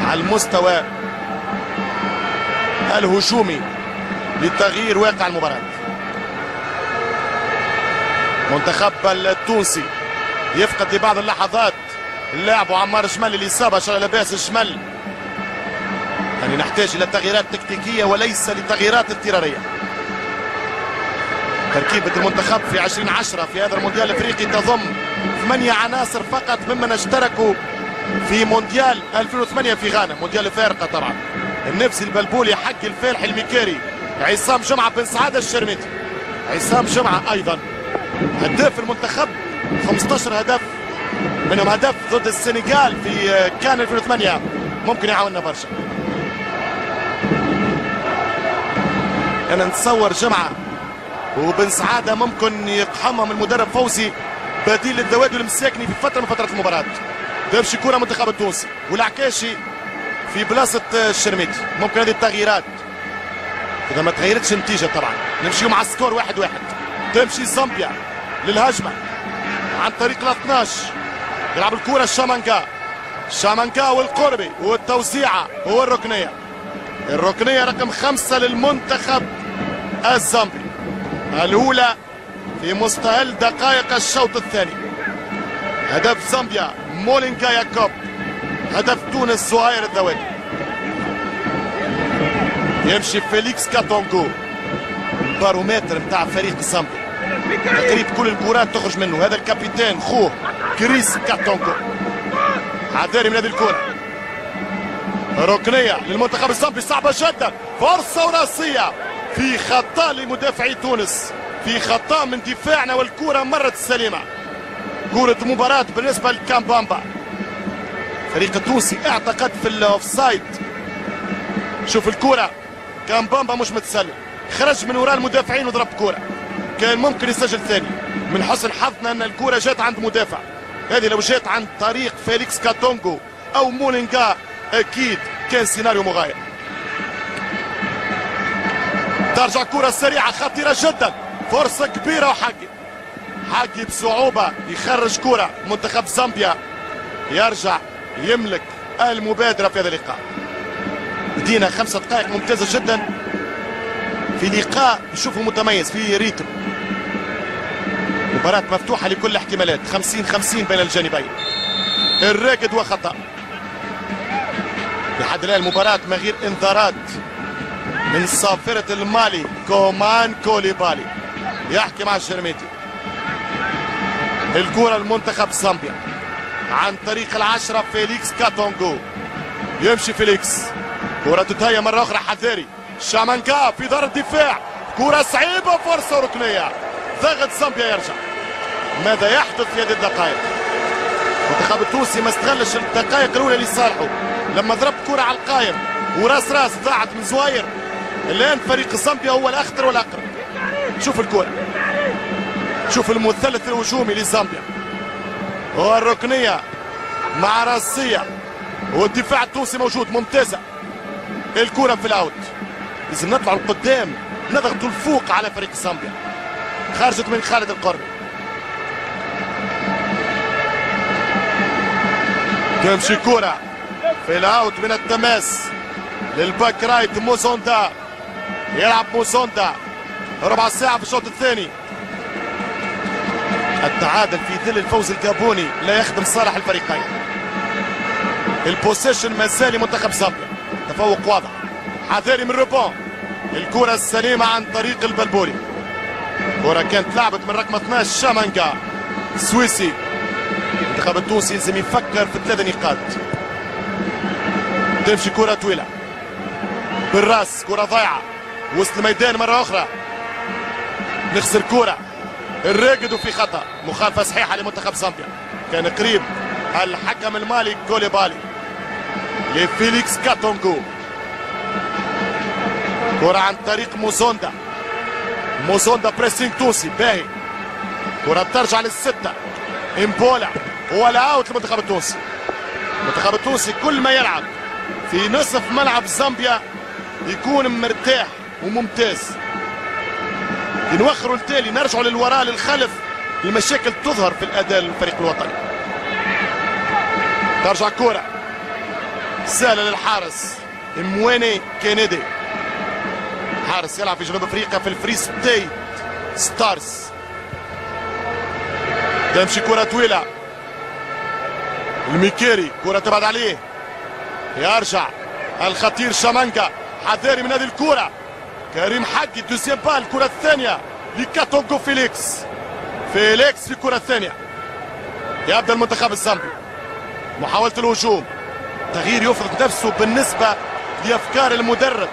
على المستوى الهجومي لتغيير واقع المباراة. منتخب التونسي يفقد لبعض اللحظات اللاعب عمار شمال الإصابة شر لاباس شمال. يعني نحتاج إلى تغييرات تكتيكية وليس لتغييرات اضطرارية. تركيبة المنتخب في 2010 في هذا المونديال الإفريقي تضم ثمانية عناصر فقط ممن اشتركوا في مونديال 2008 في غانا مونديال فارقة طبعا. النفسي البلبولي حق الفالح الميكاري عصام جمعة بن سعادة الشرميتي عصام جمعة أيضا. هداف المنتخب 15 هدف. منهم هدف ضد السنغال في كان 2008 ممكن يعاوننا برشا. أنا نتصور جمعة وبن سعادة ممكن يقحمهم المدرب فوزي بديل الذوادي المساكني في فترة من فترات المباراة. تمشي كرة منتخب التونسي والعكاشي في بلاصة الشرميتي ممكن هذه التغييرات. إذا ما تغيرتش النتيجة طبعا. نمشيو مع السكور واحد واحد. تمشي زامبيا للهجمة. عن طريق ال 12 يلعب الكرة الشامانكا. شامانكا والقربي والتوزيعه والركنيه الركنية. رقم خمسة للمنتخب الزامبي. الأولى في مستهل دقائق الشوط الثاني. هدف زامبيا. مولينكا ياكوب هدف تونس زهير الذوادي يمشي فيليكس كاتونغو بارومتر نتاع فريق زامبيا تقريبا كل الكرات تخرج منه. هذا ال capitaine خوه كريس كاتونغو. حذاري من هذه الكرة. ركنية للمنتخب الزامبي صعبة جدا. فرصة ورأسية في خطأ لمدافعي تونس في خطأ من دفاعنا والكرة مرت سليمة. كرة مباراة بالنسبة لكامبامبا. فريق التونسي اعتقد في ال offside. شوف الكرة. كامبامبا مش متسلل. خرج من وراء المدافعين وضرب كرة. كان ممكن يسجل ثاني. من حسن حظنا أن الكرة جات عند مدافع. هذه لو جات عن طريق فيليكس كاتونغو أو مولينغا أكيد كان سيناريو مغاير. ترجع كرة سريعة خطيرة جدا. فرصة كبيرة وحقي حقي بصعوبة يخرج كرة. منتخب زامبيا يرجع يملك المبادرة في هذا اللقاء. بدينا خمسة دقائق ممتازة جدا. في لقاء نشوفه متميز في ريتم. مباراة مفتوحة لكل الاحتمالات. 50 50 بين الجانبين. الراقد وخطأ لحد الآن المباراة من غير انذارات من صافرة المالي كومان كوليبالي. يحكي مع الشرميتي الكرة المنتخب زامبيا عن طريق العشرة فيليكس كاتونغو. يمشي فيليكس. كرة تتهيأ مرة أخرى حذاري شامانكا في دار الدفاع. كرة صعيبة فرصة ركنية. ضغط زامبيا يرجع. ماذا يحدث في هذه الدقائق؟ المنتخب التونسي ما استغلش الدقائق الأولى لصالحه. لما ضرب كرة على القايم. وراس راس ضاعت من زواير. الآن فريق زامبيا هو الأخطر والأقرب. شوف الكرة. شوف المثلث الهجومي لزامبيا. والركنية مع راسية. والدفاع التونسي موجود ممتازة. الكرة في الأوت. لازم نطلع لقدام نضغط الفوق على فريق زامبيا. خرجت من خالد القربي. تمشي كرة في ال out من التماس لل back right موزوندا يلعب موزوندا ربع ساعة في الشوط الثاني. التعادل في ظل الفوز الجابوني لا يخدم صالح الفريقين. ال possession ما زال لمنتخب زامبيا. تفوق واضح. حذاري من روبون. الكرة السليمة عن طريق البلبولي كرة كانت لعبت من رقم 12 شامانجا سويسي. المنتخب التونسي لازم يفكر في ثلاثة نقاط. تمشي كرة طويلة. بالراس كرة ضايعة. وسط الميدان مرة أخرى. نخسر كرة. الراقد وفي خطأ. مخالفة صحيحة لمنتخب زامبيا كان قريب الحكم المالي كوليبالي لفيليكس كاتونغو. كرة عن طريق موزوندا موزوندا pressing تونسي باهي. كرة ترجع للستة. إمبولا هو ال out للمنتخب التونسي. المنتخب التونسي كل ما يلعب في نصف ملعب زامبيا يكون مرتاح وممتاز. نوخروا التالي نرجعوا للوراء للخلف. المشاكل تظهر في الأداء للفريق الوطني. ترجع كرة سهلة للحارس. مواني كينيدي. حارس يلعب في جنوب أفريقيا في ال Free State Stars. تمشي كرة طويلة. الميكيري كرة تبعد عليه. يرجع الخطير شامانكا. حذاري من هذه الكرة كريم حقي deuxième balle الكرة الثانية لكاتونغو فيليكس. فيليكس في الكرة الثانية. يبدأ المنتخب الزامبي. محاولة الهجوم. تغيير يفرض نفسه بالنسبة لأفكار المدرب.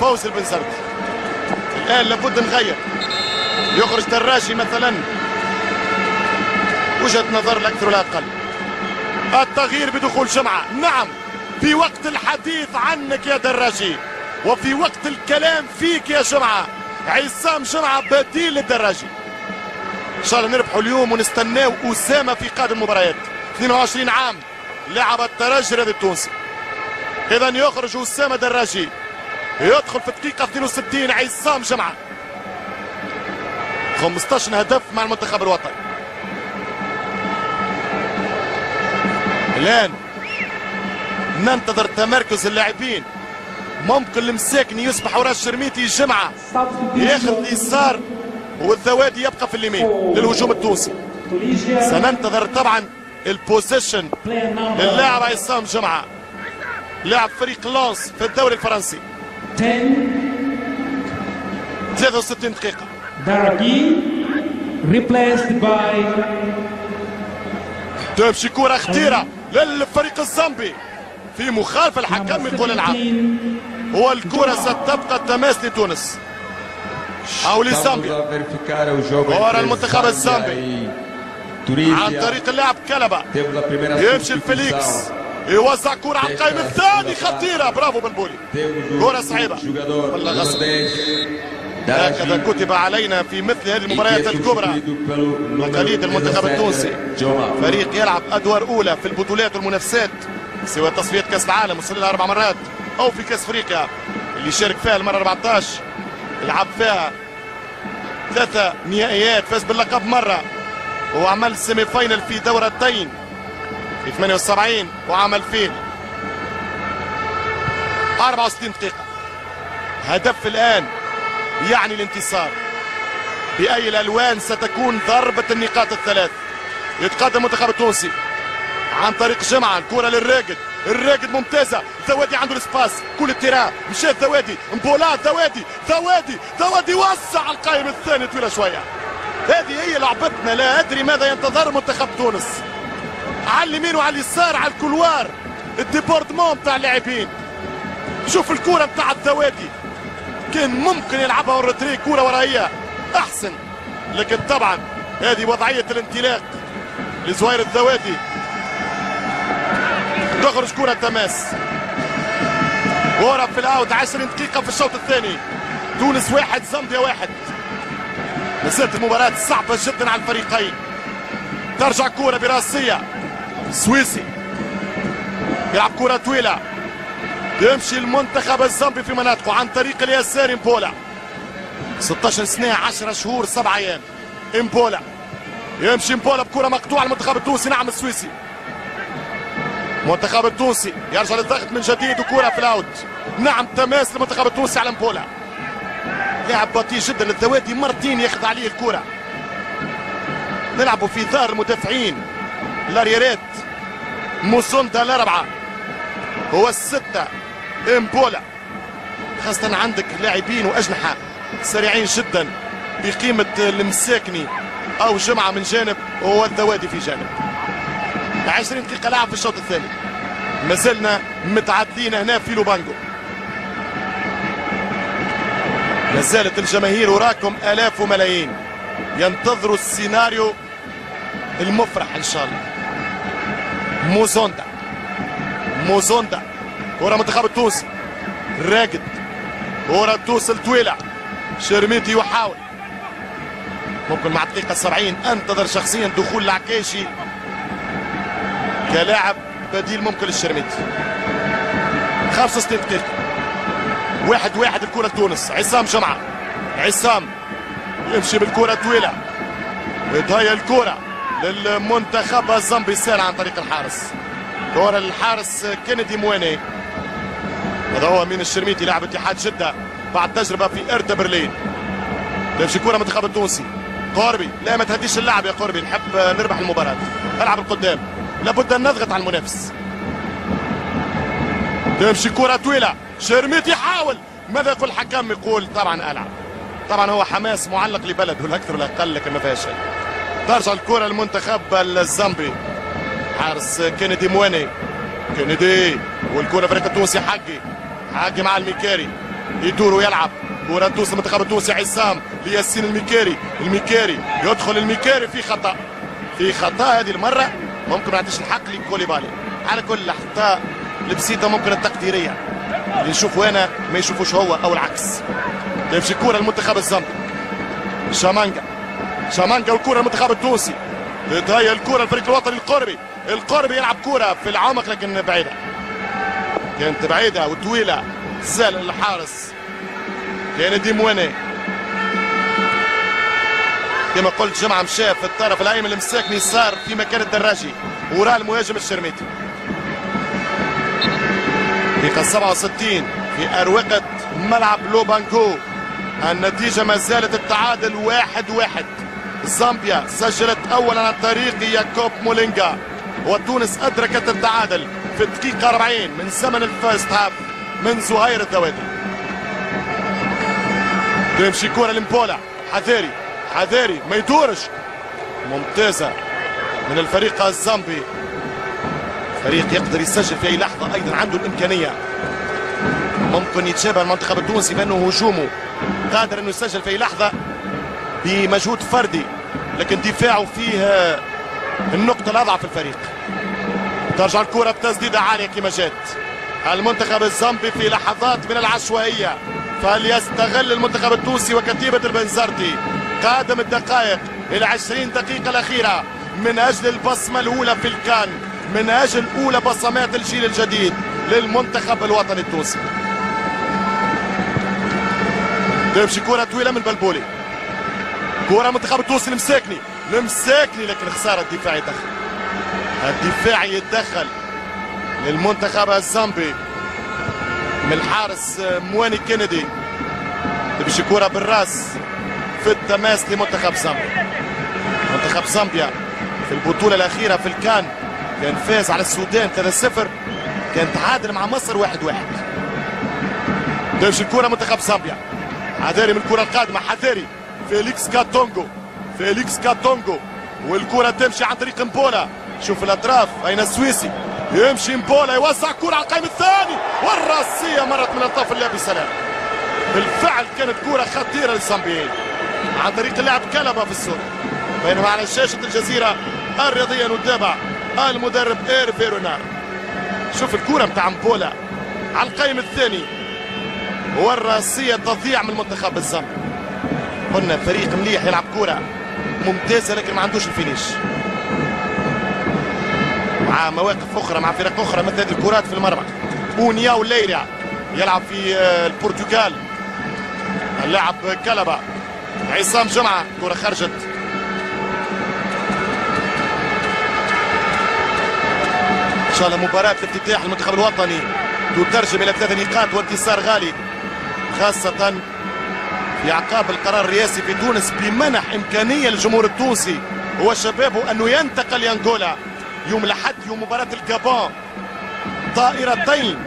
فوزي البنزرتي. الآن لابد نغير. يخرج دراجي مثلا. وجهة نظر الأكثر والأقل التغيير بدخول جمعة نعم في وقت الحديث عنك يا دراجي. وفي وقت الكلام فيك يا جمعة عصام جمعة بديل للدراجي. إن شاء الله نربحوا اليوم ونستناو أسامة في قادم المباريات. 22 عام لعب الترجي الرياضي التونسي. اذا يخرج أسامة دراجي. يدخل في الدقيقه 62 عصام جمعة. 15 هدف مع المنتخب الوطني. الآن ننتظر تمركز اللاعبين. ممكن المساكني يصبح وراء الشرميتي جمعه ياخذ اليسار والذوادي يبقى في اليمين للهجوم التونسي. سننتظر طبعا ال position للاعب عصام جمعة. لاعب فريق لونس في الدوري الفرنسي. 63 دقيقة. دراجي replaced by تمشي كرة خطيرة للفريق الزامبي في مخالفة الحكم يقول العاب هو الكرة ستبقى التماس لتونس. أو Ora entre المنتخب الزامبي. عن طريق اللاعب كلبة يمشي الفليكس. يوزع كرة على القائم الثاني خطيرة برافو Temos o كرة صعيبة jogador والله número غصب 10 هكذا كتب علينا في مثل هذه المباريات الكبرى تقاليد المنتخب 17, التونسي. فريق يلعب ادوار اولى في البطولات والمنافسات سواء تصفيه كاس العالم وصل لها أربع مرات أو في كأس أفريقيا اللي شارك فيها المرة 14 لعب فيها ثلاثة نهائيات فاز باللقب مرة وعمل semi final في دورتين في 78 وعام 2000 64 دقيقة. هدف الآن يعني الانتصار. بأي الألوان ستكون ضربة النقاط الثلاث؟ يتقدم المنتخب التونسي عن طريق جمعة الكرة للراقد. الراقد ممتازة. ذوادي عنده ال espace كل ال terrain مشى ذوادي. مبولا ذوادي. ذوادي. ذوادي وسع القائم الثاني طويلة شوية. هذه هي لعبتنا. لا أدري ماذا ينتظر منتخب تونس. على اليمين وعلى اليسار على ال couloir. ال débordement بتاع اللاعبين. شوف الكرة بتاع الذوادي. كان ممكن يلعبها en retrait كرة ورائية. أحسن. لكن طبعا هذه وضعية الانطلاق لزهير الذوادي. تخرج كرة تماس كرة في ال out 20 دقيقة في الشوط الثاني. تونس واحد زامبيا واحد. مسألة المباراة صعبة جدا على الفريقين. ترجع كرة براسية. سويسي. يلعب كرة طويلة. يمشي المنتخب الزامبي في مناطقه عن طريق اليسار إمبولا. 16 سنة 10 شهور 7 أيام. إمبولا. يمشي إمبولا بكرة مقطوعة المنتخب التونسي نعم السويسي. المنتخب التونسي يرجع للضغط من جديد وكرة في الأوت. نعم تماس للمنتخب التونسي على امبولا لاعب بطيء جدا الذواتي مرتين ياخذ عليه الكرة. نلعبوا في ظهر المدافعين. لاريرات موسوندا الأربعة. هو الستة إمبولا. خاصة عندك لاعبين وأجنحة سريعين جدا بقيمة المساكني أو جمعة من جانب وهو الذوادي في جانب. 20 دقيقة لعب في الشوط الثاني. ما زلنا متعادلين هنا في لوبانجو. ما زالت الجماهير وراكم آلاف وملايين. ينتظروا السيناريو المفرح إن شاء الله. موزوندا. موزوندا. كرة منتخب التونسي راقد. كرة توصل طويلة شرميتي يحاول. ممكن مع الدقيقة 70 أنتظر شخصيا دخول العكاشي كلاعب بديل ممكن للشرميتي 65 دقيقة. واحد واحد الكرة لتونس. عصام جمعة. عصام يمشي بالكرة طويلة يتهيأ الكرة للمنتخب الزامبي سال عن طريق الحارس. كرة للحارس كينيدي مواني هذا هو من الشرميتي لاعب اتحاد جدة بعد تجربة في إرتا برلين. تمشي كرة منتخب التونسي. قربي لا ما تهديش اللعب يا قربي نحب نربح المباراة. ألعب القدام. لابد أن نضغط على المنافس. تمشي كرة طويلة. شرميتي يحاول ماذا يقول الحكم يقول طبعا ألعب طبعا هو حماس معلق لبلده لا أكثر ولا أقل لكن ما فيهاش شيء. ترجع الكرة للمنتخب الزامبي. حارس كينيدي مواني كينيدي. والكرة فريق التونسي حقي. حقي مع الميكاري يدور ويلعب. كرة توصل المنتخب التونسي عصام لياسين الميكاري الميكاري يدخل الميكاري في خطأ. في خطأ هذه المرة. ممكن ما يعطيش الحق لكوليبالي على كل اخطاء البسيطة ممكن التقديرية. اللي نشوفه أنا ما يشوفوش هو أو العكس. تمشي كرة المنتخب الزامبي. شامانجا. شامانجا والكرة المنتخب التونسي. تتهيأ الكرة الفريق الوطني القربي. القربي يلعب كرة في العمق لكن بعيدة. كانت بعيدة وطويلة. زال الحارس. كينيدي مواني كما قلت جمعة مشى في الطرف الأيمن المساكني صار في مكان الدراجي وراء المهاجم الشرميتي دقيقة 67 في أروقة ملعب لوبانكو. النتيجة ما زالت التعادل واحد واحد. زامبيا سجلت أولا عن طريق ياكوب مولينجا وتونس أدركت التعادل في الدقيقة 40 من زمن ال first half من زهير الذوادي تمشي كرة لمبولا حذاري. حذاري ما يدورش. ممتازة من الفريق الزامبي. فريق يقدر يسجل في أي لحظة أيضا عنده الإمكانية. ممكن يتشابه المنتخب التونسي بأنه هجومه قادر أنه يسجل في أي لحظة بمجهود فردي لكن دفاعه فيه النقطة الأضعف في الفريق. ترجع الكرة بتسديدة عالية كما جات. المنتخب الزامبي في لحظات من العشوائية فليستغل المنتخب التونسي وكتيبة البنزرتي. قادم الدقائق 20 دقيقة الأخيرة. من أجل البصمة الأولى في الكان من أجل أولى بصمات الجيل الجديد للمنتخب الوطني التونسي. تمشي كرة طويلة من بلبولي. كرة منتخب التونسي المساكني المساكني لكن خسارة الدفاع يدخل الدفاع يتدخل للمنتخب الزامبي من الحارس مواني كينيدي. تمشي كرة بالراس. في التماس لمنتخب زامبيا. منتخب زامبيا في البطولة الأخيرة في الكان كان فاز على السودان 3-0 كان تعادل مع مصر 1-1 تمشي الكرة منتخب زامبيا. حذاري من الكرة القادمة حذاري. فيليكس كاتونغو فيليكس كاتونغو. والكرة تمشي عن طريق مبولا. شوف الأطراف أين السويسي؟ يمشي مبولا يوزع كرة على القائم الثاني. والراسية مرت من الطرف اللعب سلام. بالفعل كانت كرة خطيرة للزامبيين. عن طريق اللاعب كالابا في الصورة بينما على شاشة الجزيرة الرياضية نتابع المدرب ايرفي رونار شوف الكرة بتاع مبولا على القائم الثاني. والرأسية تضيع من المنتخب الزامبي قلنا فريق مليح يلعب كرة ممتازة لكن ما عندوش الفينيش. مع مواقف أخرى مع فرق أخرى مثل هذه الكرات في المرمى. بونيا وليريا يلعب في البرتغال. اللاعب كلبة. عصام جمعة كرة خرجت. إن شاء الله مباراة الافتتاح المنتخب الوطني. تترجم إلى ثلاث نقاط وانتصار غالي خاصة في اعقاب القرار الرئاسي في تونس بمنح إمكانية للجمهور التونسي وشبابه انه ينتقل لأنغولا. يوم الأحد يوم مباراة الجابون طائرتين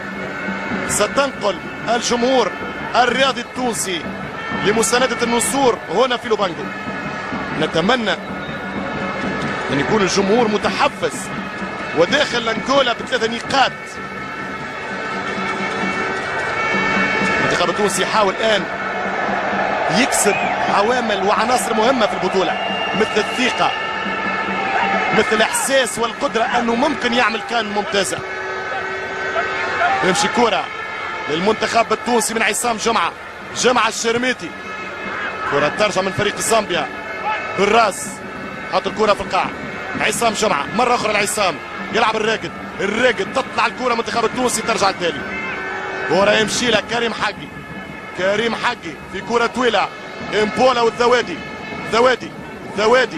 ستنقل الجمهور الرياضي التونسي لمساندة النسور هنا في لوبانجو. نتمنى أن يكون الجمهور متحفز وداخل أنجولا بثلاثة نقاط. المنتخب التونسي يحاول الآن يكسب عوامل وعناصر مهمة في البطولة مثل الثقة مثل الإحساس والقدرة أنه ممكن يعمل كان ممتازة يمشي كرة للمنتخب التونسي من عصام جمعة. جمعة الشرميتي كرة ترجع من فريق زامبيا. بالراس. حط الكرة في القاع. عصام جمعة. مرة أخرى لعصام. يلعب الراقد الراقد تطلع الكرة منتخب التونسي ترجع التالي كرة يمشي لها كريم حقي. كريم حقي في كرة طويلة. إمبولا والذوادي. ذوادي. ذوادي.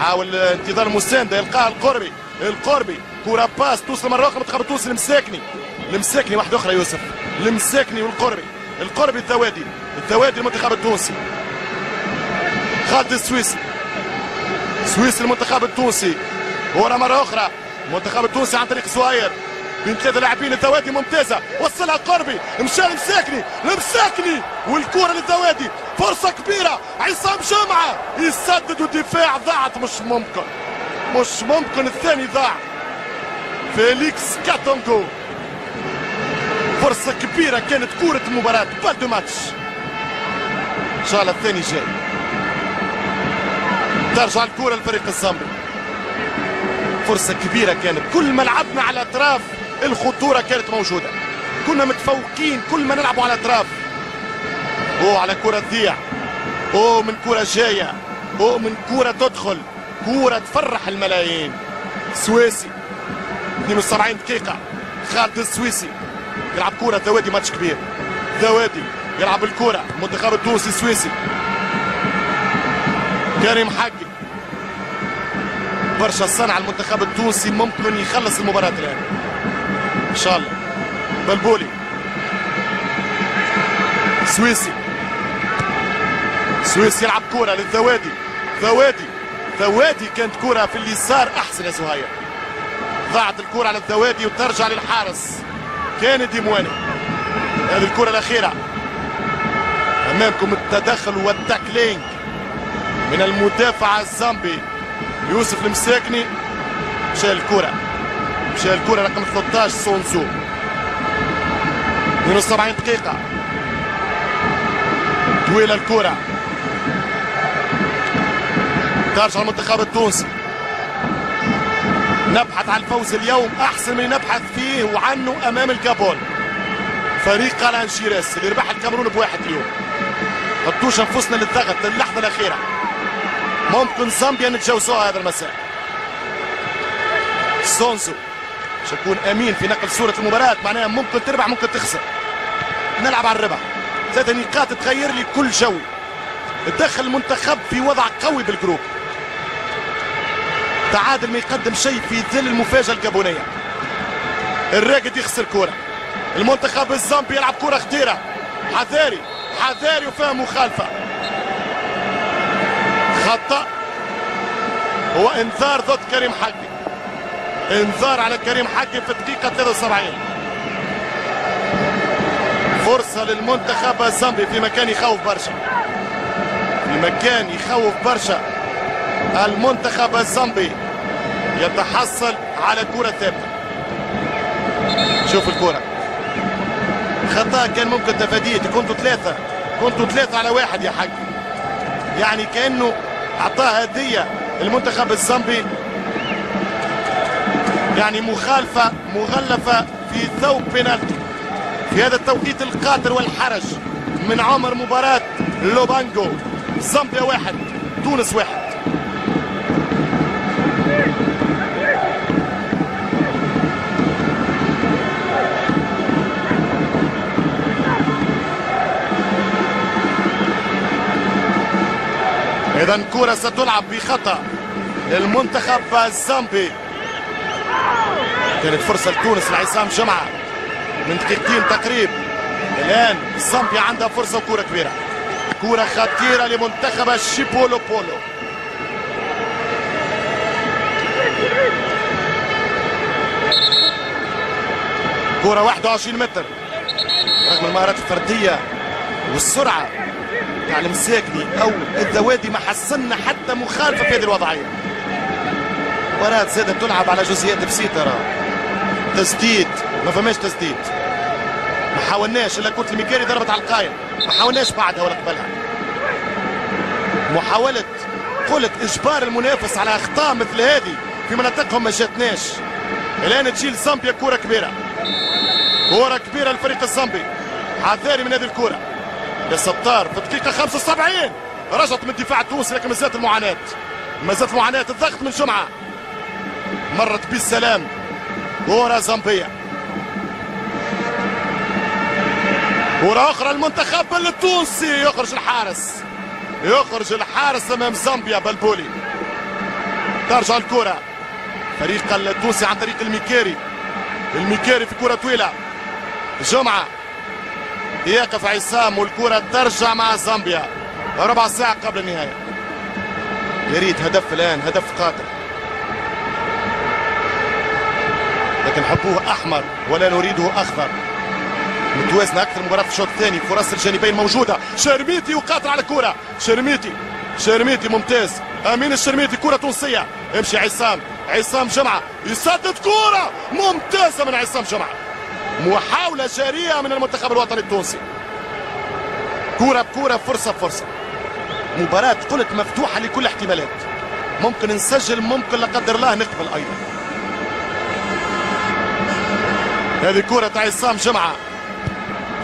حاول انتظار المساندة يلقاها القربي. القربي. كرة باس. توصل مرة أخرى منتخب التونسي المساكني المساكني واحدة أخرى يوسف. المساكني والقربي. القربي الذوادي الذوادي المنتخب التونسي. خالد السويسي. سويسي المنتخب التونسي. ورا مرة أخرى المنتخب التونسي عن طريق سواير بين ثلاثة لاعبين الذوادي ممتازة. وصلها قربي مشى المساكني المساكني والكرة للذوادي. فرصة كبيرة. عصام جمعة يسدد والدفاع ضاعت مش ممكن. مش ممكن الثاني ضاع. فيليكس كاتونغو. فرصة كبيرة كانت كورة المباراة balle match إن شاء الله الثاني جاي. ترجع الكرة لفريق الزامبي. فرصة كبيرة كانت. كل ما لعبنا على أطراف الخطورة كانت موجودة. كنا متفوقين كل ما نلعبوا على أطراف. أو على كرة تضيع أو من كرة جاية. أو من كرة تدخل. كرة تفرح الملايين. سويسي. 72 دقيقة. خالد السويسي. يلعب كرة ذوادي ماتش كبير. ذوادي يلعب الكرة المنتخب التونسي السويسي. كريم حقي برشا صنع المنتخب التونسي ممكن يخلص المباراة الآن. إن شاء الله. بلبولي. سويسي. سويسي يلعب كرة للذوادي ذوادي ذوادي كانت كرة في اليسار أحسن يا زهير ضاعت الكرة على الذوادي وترجع للحارس. كينيدي مواني هذه الكرة الأخيرة أمامكم التدخل وال tackling من المدافع الزامبي يوسف المساكني. مشى الكرة. مشى الكرة رقم 13 سونزو 72 دقيقة. طويلة الكرة. ترجع المنتخب التونسي. نبحث عن الفوز اليوم أحسن من نبحث فيه وعنه أمام الجابون. فريق الانشيريس اللي ربح الكاميرون بواحد اليوم. حطوش أنفسنا للضغط للحظة الأخيرة. ممكن زامبيا نتجاوزوها هذا المساء. سونزو باش يكون أمين في نقل صورة المباراة معناها ممكن تربح ممكن تخسر. نلعب على الربح ثلاثة نقاط تغير لي كل جو. تدخل المنتخب في وضع قوي بال groupe. تعادل ما يقدم شيء في ظل المفاجأة الجابونية. الراقد يخسر كورة. المنتخب الزامبي يلعب كورة خطيرة. حذاري حذاري وفيها مخالفة. خطأ. هو انذار ضد كريم حقي. انذار على كريم حقي في الدقيقه 73 فرصة للمنتخب الزامبي في مكان يخوف برشا. في مكان يخوف برشا. المنتخب الزامبي يتحصل على كرة ثابتة. شوف الكرة. خطأ كان ممكن تفاديه. كنتوا ثلاثة. كنتوا ثلاثة على واحد يا حاج. يعني كأنه أعطاه هدية المنتخب الزامبي. يعني مخالفة مغلفة في ثوب بينالتي. في هذا التوقيت القاتل والحرج من عمر مباراة لوبانجو. زامبيا واحد تونس واحد. إذا كرة ستلعب بخطأ للمنتخب الزامبي. كانت فرصة لتونس لعصام جمعة. من دقيقتين تقريب. الآن زامبيا عندها فرصة وكرة كبيرة. كرة خطيرة لمنتخب الشيبولو بولو. كرة 21 متر. رغم المهارات الفردية والسرعة. تاع المساكني أو الذوادي ما حسنا حتى مخالفة في هذه الوضعية. مباراة زادة تلعب على جزئيات بسيطة راه تسديد ما فماش تسديد. ما حاولناش إلا كنت الميكاري ضربت على القايم. ما حاولناش بعدها ولا قبلها. محاولة قلت إجبار المنافس على أخطاء مثل هذه في مناطقهم ما جاتناش. الآن تجي لزامبيا كرة كبيرة. كرة كبيرة للفريق الزامبي. حذاري من هذه الكرة يا ستار في الدقيقة 75 رجعت من الدفاع التونسي لكن ما زالت المعاناة. ما زالت المعاناة الضغط من جمعة. مرت بالسلام. كرة زامبية كرة أخرى المنتخب التونسي. يخرج الحارس. يخرج الحارس أمام زامبيا بلبولي ترجع الكرة. فريق التونسي عن طريق الميكاري الميكاري في كرة طويلة. جمعة. يقف عصام والكرة ترجع مع زامبيا. ربع ساعة قبل النهاية. يريد هدف الآن هدف قاتل. لكن نحبوه أحمر ولا نريده أخضر. متوازنة أكثر مباراة في الشوط الثاني. فرص الجانبين موجودة. شرميتي وقاتل على الكرة. شرميتي شرميتي ممتاز. أمين الشرميتي كرة تونسية. امشي عصام. عصام جمعة. يسدد كرة. ممتازة من عصام جمعة. محاولة جارية من المنتخب الوطني التونسي. كرة بكرة فرصة بفرصة. مباراة قلت مفتوحة لكل الاحتمالات ممكن نسجل ممكن لا قدر الله نقبل أيضا. هذه كرة عصام جمعة.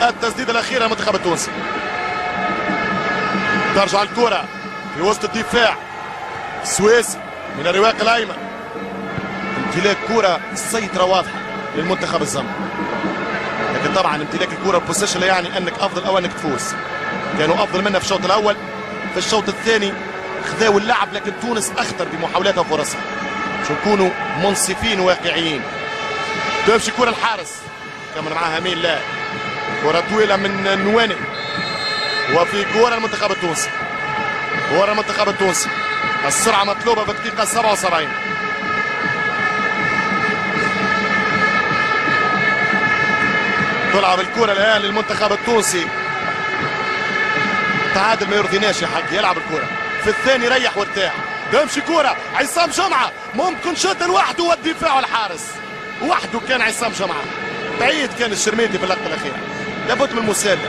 التسديدة الأخيرة للمنتخب التونسي. ترجع الكرة في وسط الدفاع. سويسي من الرواق الأيمن. امتلاك كرة السيطرة واضحة للمنتخب الزمبي لكن طبعا امتلاك الكرة ال possession لا يعني أنك أفضل أو أنك تفوز. كانوا أفضل منا في الشوط الأول. في الشوط الثاني خذاوا اللعب لكن تونس أخطر بمحاولاتها وفرصها. شو نكونوا منصفين واقعيين. تمشي كرة الحارس. كمل معاها مين لا كرة طويلة من نواني. وفي كرة المنتخب التونسي. كرة المنتخب التونسي. السرعة مطلوبة في الدقيقة 77 تلعب الكرة الآن للمنتخب التونسي. تعادل ما يرضيناش يا حق يلعب الكرة. في الثاني ريح وارتاح. تمشي كرة. عصام جمعة ممكن شوط لوحده والدفاع الحارس. وحده كان عصام جمعة بعيد كان الشرميتي في اللقطة الأخيرة. لابد من المساندة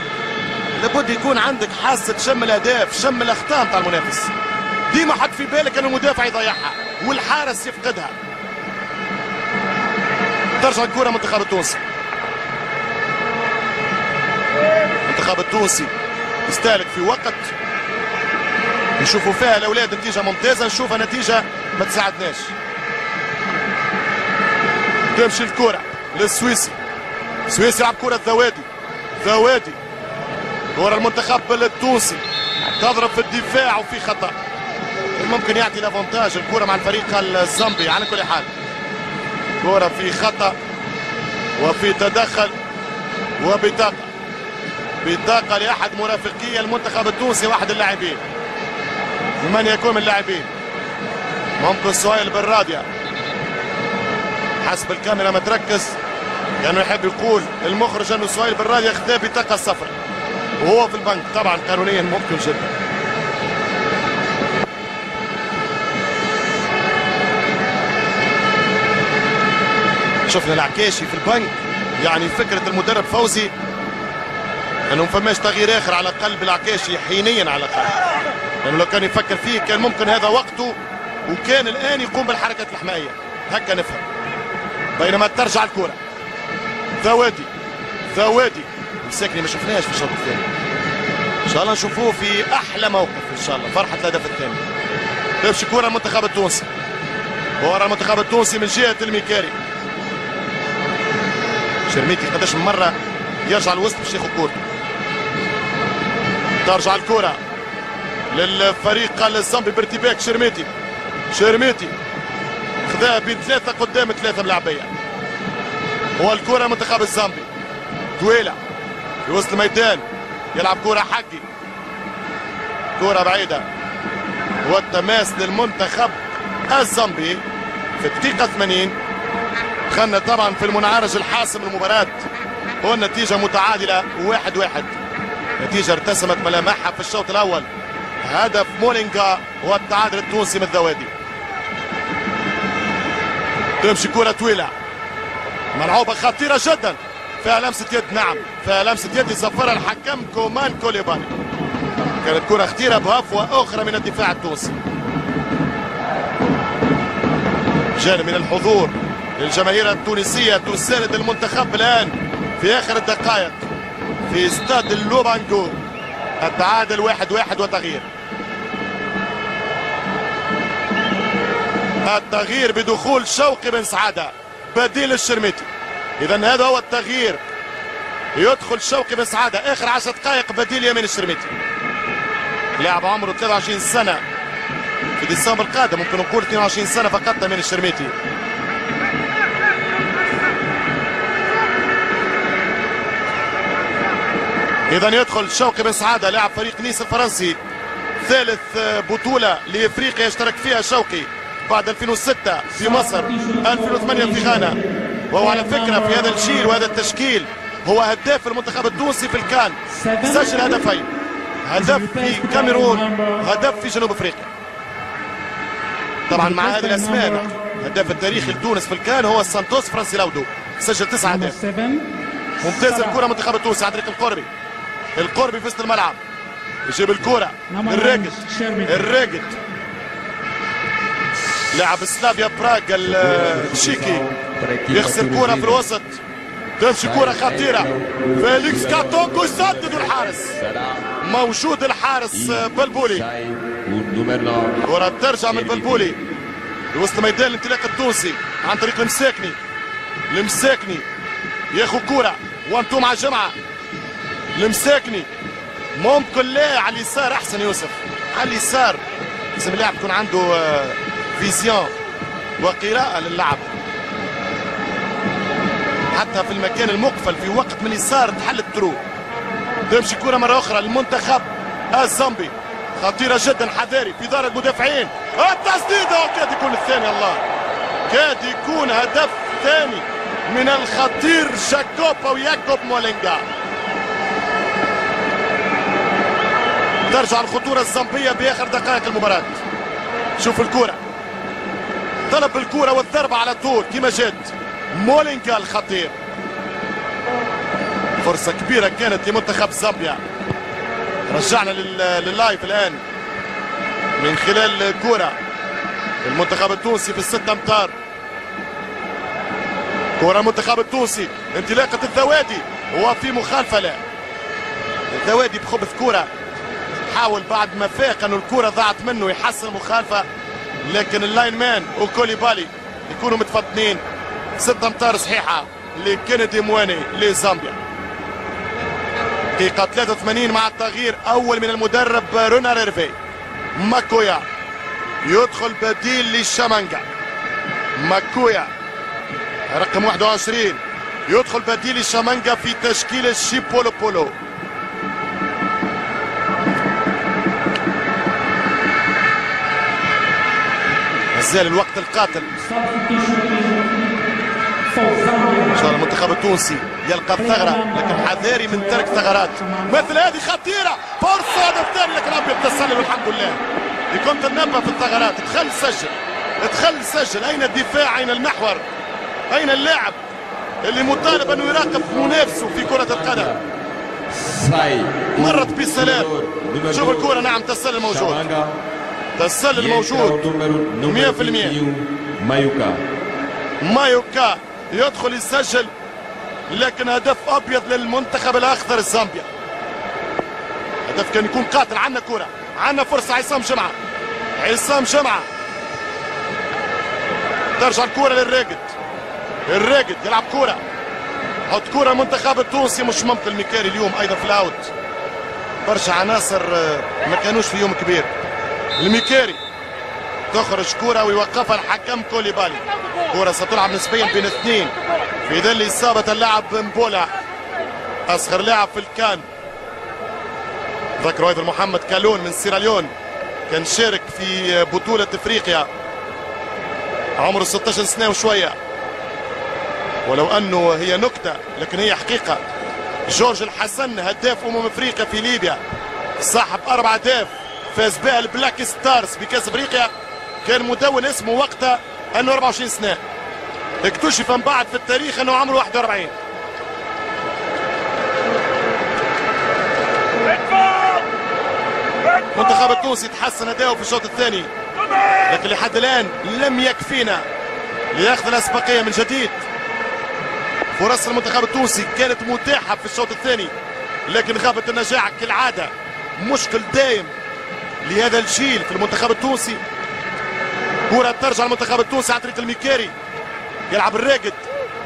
لابد يكون عندك حاسة شم الأهداف شم الأخطاء بتاع المنافس. ديما حط في بالك أن المدافع يضيعها والحارس يفقدها. ترجع الكرة منتخب التونسي. المنتخب التونسي يستهلك في وقت. نشوفوا فيها الأولاد نتيجة ممتازة. نشوفها نتيجة ما تساعدناش. تمشي الكرة للسويسي. السويسي يلعب كرة ذوادي. ذوادي. كره المنتخب التونسي. تضرب في الدفاع وفي خطأ. ممكن يعطي الأفونتاج الكرة مع الفريق الزامبي على كل حال. كرة في خطأ. وفي تدخل. وبطاقة. بطاقة لأحد مرافقي المنتخب التونسي واحد اللاعبين. من يكون من اللاعبين؟ ممكن سهيل بن حسب الكاميرا ما تركز. كانوا يحب يقول المخرج أنه سهيل بن رادية خذا بطاقة صفر. وهو في البنك. طبعا قانونيا ممكن جدا. شفنا العكاشي في البنك. يعني فكرة المدرب فوزي. إنه ما فماش تغيير آخر على قلب العكاشي حينيا على الاقل لأنه لو كان يفكر فيه كان ممكن هذا وقته وكان الآن يقوم بالحركات الحمائية. هكا نفهم. بينما ترجع الكرة. ثوادي ثوادي مساكني ما شفناهاش في الشوط الثاني. إن شاء الله نشوفوه في أحلى موقف إن شاء الله. فرحة الهدف الثاني. تمشي كره المنتخب التونسي؟ كره المنتخب التونسي من جهة الميكاري. شرميتي قداش من مرة يرجع الوسط باش ياخذ كورته ترجع الكرة للفريق الزامبي بارتباك شرميتي شرميتي خذاها بين ثلاثة قدام ثلاثة ملاعبية. والكرة منتخب الزامبي. طويلة في وسط الميدان. يلعب كرة حقي. كرة بعيدة. والتماس للمنتخب الزامبي في الدقيقة 80 دخلنا طبعا في المنعرج الحاسم للمباراة. والنتيجة متعادلة واحد واحد. نتيجة ارتسمت ملامحها في الشوط الأول. هدف مولينجا والتعادل التونسي من الذوادي. تمشي كرة طويلة. ملعوبة خطيرة جدا. فيها لمسة يد نعم. فيها لمسة يد يصفرها الحكم كومان كوليبالي. كانت كرة خطيرة بهفوة أخرى من الدفاع التونسي. جانب من الحضور للجماهير التونسية تساند المنتخب الآن في آخر الدقائق. في استاد اللوبانجو التعادل واحد واحد وتغيير. التغيير بدخول شوقي بن سعادة بديل الشرميتي. إذا هذا هو التغيير. يدخل شوقي بن سعادة آخر عشر دقائق بديل يمين الشرميتي. لاعب عمره 23 سنة. في ديسمبر القادم ممكن نقول 22 سنة فقط من الشرميتي. إذا يدخل شوقي بن سعادة لاعب فريق نيس الفرنسي. ثالث بطولة لإفريقيا يشترك فيها شوقي بعد 2006 في مصر 2008 في غانا. وهو على فكرة في هذا الجيل وهذا التشكيل هو هداف المنتخب التونسي في الكان. سجل هدفين. هدف في كاميرون هدف في جنوب أفريقيا. طبعا مع هذه الأسماء هداف التاريخي لتونس في الكان هو سانتوس فرانسيلاودو. سجل تسعة أهداف. ممتازه الكرة منتخب التونس عن طريق القربي. القربي في وسط الملعب. يجيب الكرة الراجد الراجد لاعب سلافيا براغ التشيكي يخسر كرة في الوسط. تمشي كرة خطيرة. فيليكس كاتونكو يسدد الحارس. موجود الحارس بلبولي كرة ترجع من بلبولي لوسط ميدان الانطلاق التونسي. عن طريق المساكني المساكني ياخذ كرة one two مع جمعة المساكني ممكن لا على اليسار أحسن يوسف. على اليسار. لازم اللاعب يكون عنده آه، vision وقراءة للعب. حتى في المكان المقفل في وقت من اليسار تحل ال trou تمشي كرة مرة أخرى للمنتخب الزامبي. خطيرة جدا حذاري في ظهر المدافعين. التسديدة كاد يكون الثاني الله. كاد يكون هدف ثاني من الخطير جاكوب أو ياكوب مولينجا. ترجع الخطورة الزامبية بآخر دقائق المباراة. شوف الكرة طلب الكرة والضربة على طول كما جات مولينجا الخطير. فرصة كبيرة كانت لمنتخب زامبيا. رجعنا لل live الآن. من خلال كرة المنتخب التونسي في الستة أمتار. كرة المنتخب التونسي. انطلاقة الذوادي. وفي مخالفة لا الذوادي بخبث كرة حاول بعد ما فاق انه الكرة ضاعت منه يحصل المخالفة لكن ال line man وكوليبالي يكونوا متفطنين ستة أمتار صحيحة لكندي مويني لزامبيا. دقيقة 83 مع التغيير أول من المدرب رونار ايرفي. ماكويا يدخل بديل للشامانجا ماكويا رقم 21 يدخل بديل الشامانجا في تشكيل الشيبولو بولو مازال الوقت القاتل. إن شاء الله المنتخب التونسي يلقى الثغرة لكن حذاري من ترك ثغرات. مثل هذه خطيرة. فرصة هدف ثاني لكن ابيض تسلل والحمد لله. كنت تنبه في الثغرات دخل سجل دخل سجل أين الدفاع؟ أين المحور؟ أين اللاعب اللي مطالب انه يراقب منافسه في كرة القدم؟ مرت بسلام. شوف الكره نعم تسلل موجود. تسلل موجود 100% مايوكا. مايوكا يدخل يسجل لكن هدف أبيض للمنتخب الأخضر الزامبيا هدف كان يكون قاتل. عندنا كرة. عندنا فرصة. عصام جمعة. عصام جمعة. ترجع الكرة للراقد الراقد يلعب كرة. حط كرة المنتخب التونسي. مش ممكن. المكاري اليوم أيضا في الأوت. برشا عناصر ما كانوش في يوم كبير. الميكاري تخرج كرة ويوقفها الحكم كوليبالي. كرة ستلعب نسبيا بين اثنين. في ظل إصابة اللاعب مبولا. أصغر لاعب في الكان. ذكروا أيضا محمد كالون من سيراليون كان شارك في بطولة إفريقيا. عمره 16 سنة وشوية. ولو أنه هي نكتة لكن هي حقيقة. جورج الحسن هداف أمم إفريقيا في ليبيا. صاحب أربع أهداف فاز بها البلاك ستارز بكأس إفريقيا. كان مدون اسمه وقتها انه 24 سنة. اكتشف من بعد في التاريخ أنه عمره 41 المنتخب التونسي تحسن أداؤه في الشوط الثاني. لكن لحد الآن لم يكفينا لياخذ الأسبقية من جديد. فرص المنتخب التونسي كانت متاحة في الشوط الثاني. لكن غابت النجاعة كالعادة مشكل دائم لهذا الجيل في المنتخب التونسي. كرة ترجع المنتخب التونسي عن طريق الميكاري. يلعب الراقد.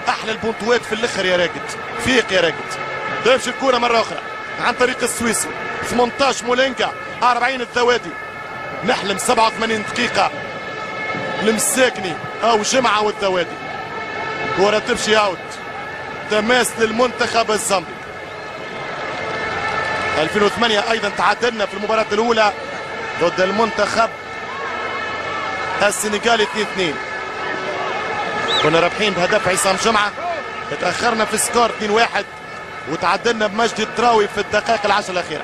أحلى البونتوات في الآخر يا راقد. فيق يا راقد. تمشي الكرة مرة أخرى. عن طريق السويسي 18 مولينكا. 40 الذوادي نحلم 87 دقيقة. المساكني أو جمعة والذوادي كرة تمشي أوت. تماس للمنتخب الزامبي. 2008 أيضا تعادلنا في المباراة الأولى. ضد المنتخب. السنغال 2 2 كنا رابحين بهدف عصام جمعة. تأخرنا في سكور 2 1 وتعادلنا بمجدي التراوي في الدقائق العشر الأخيرة.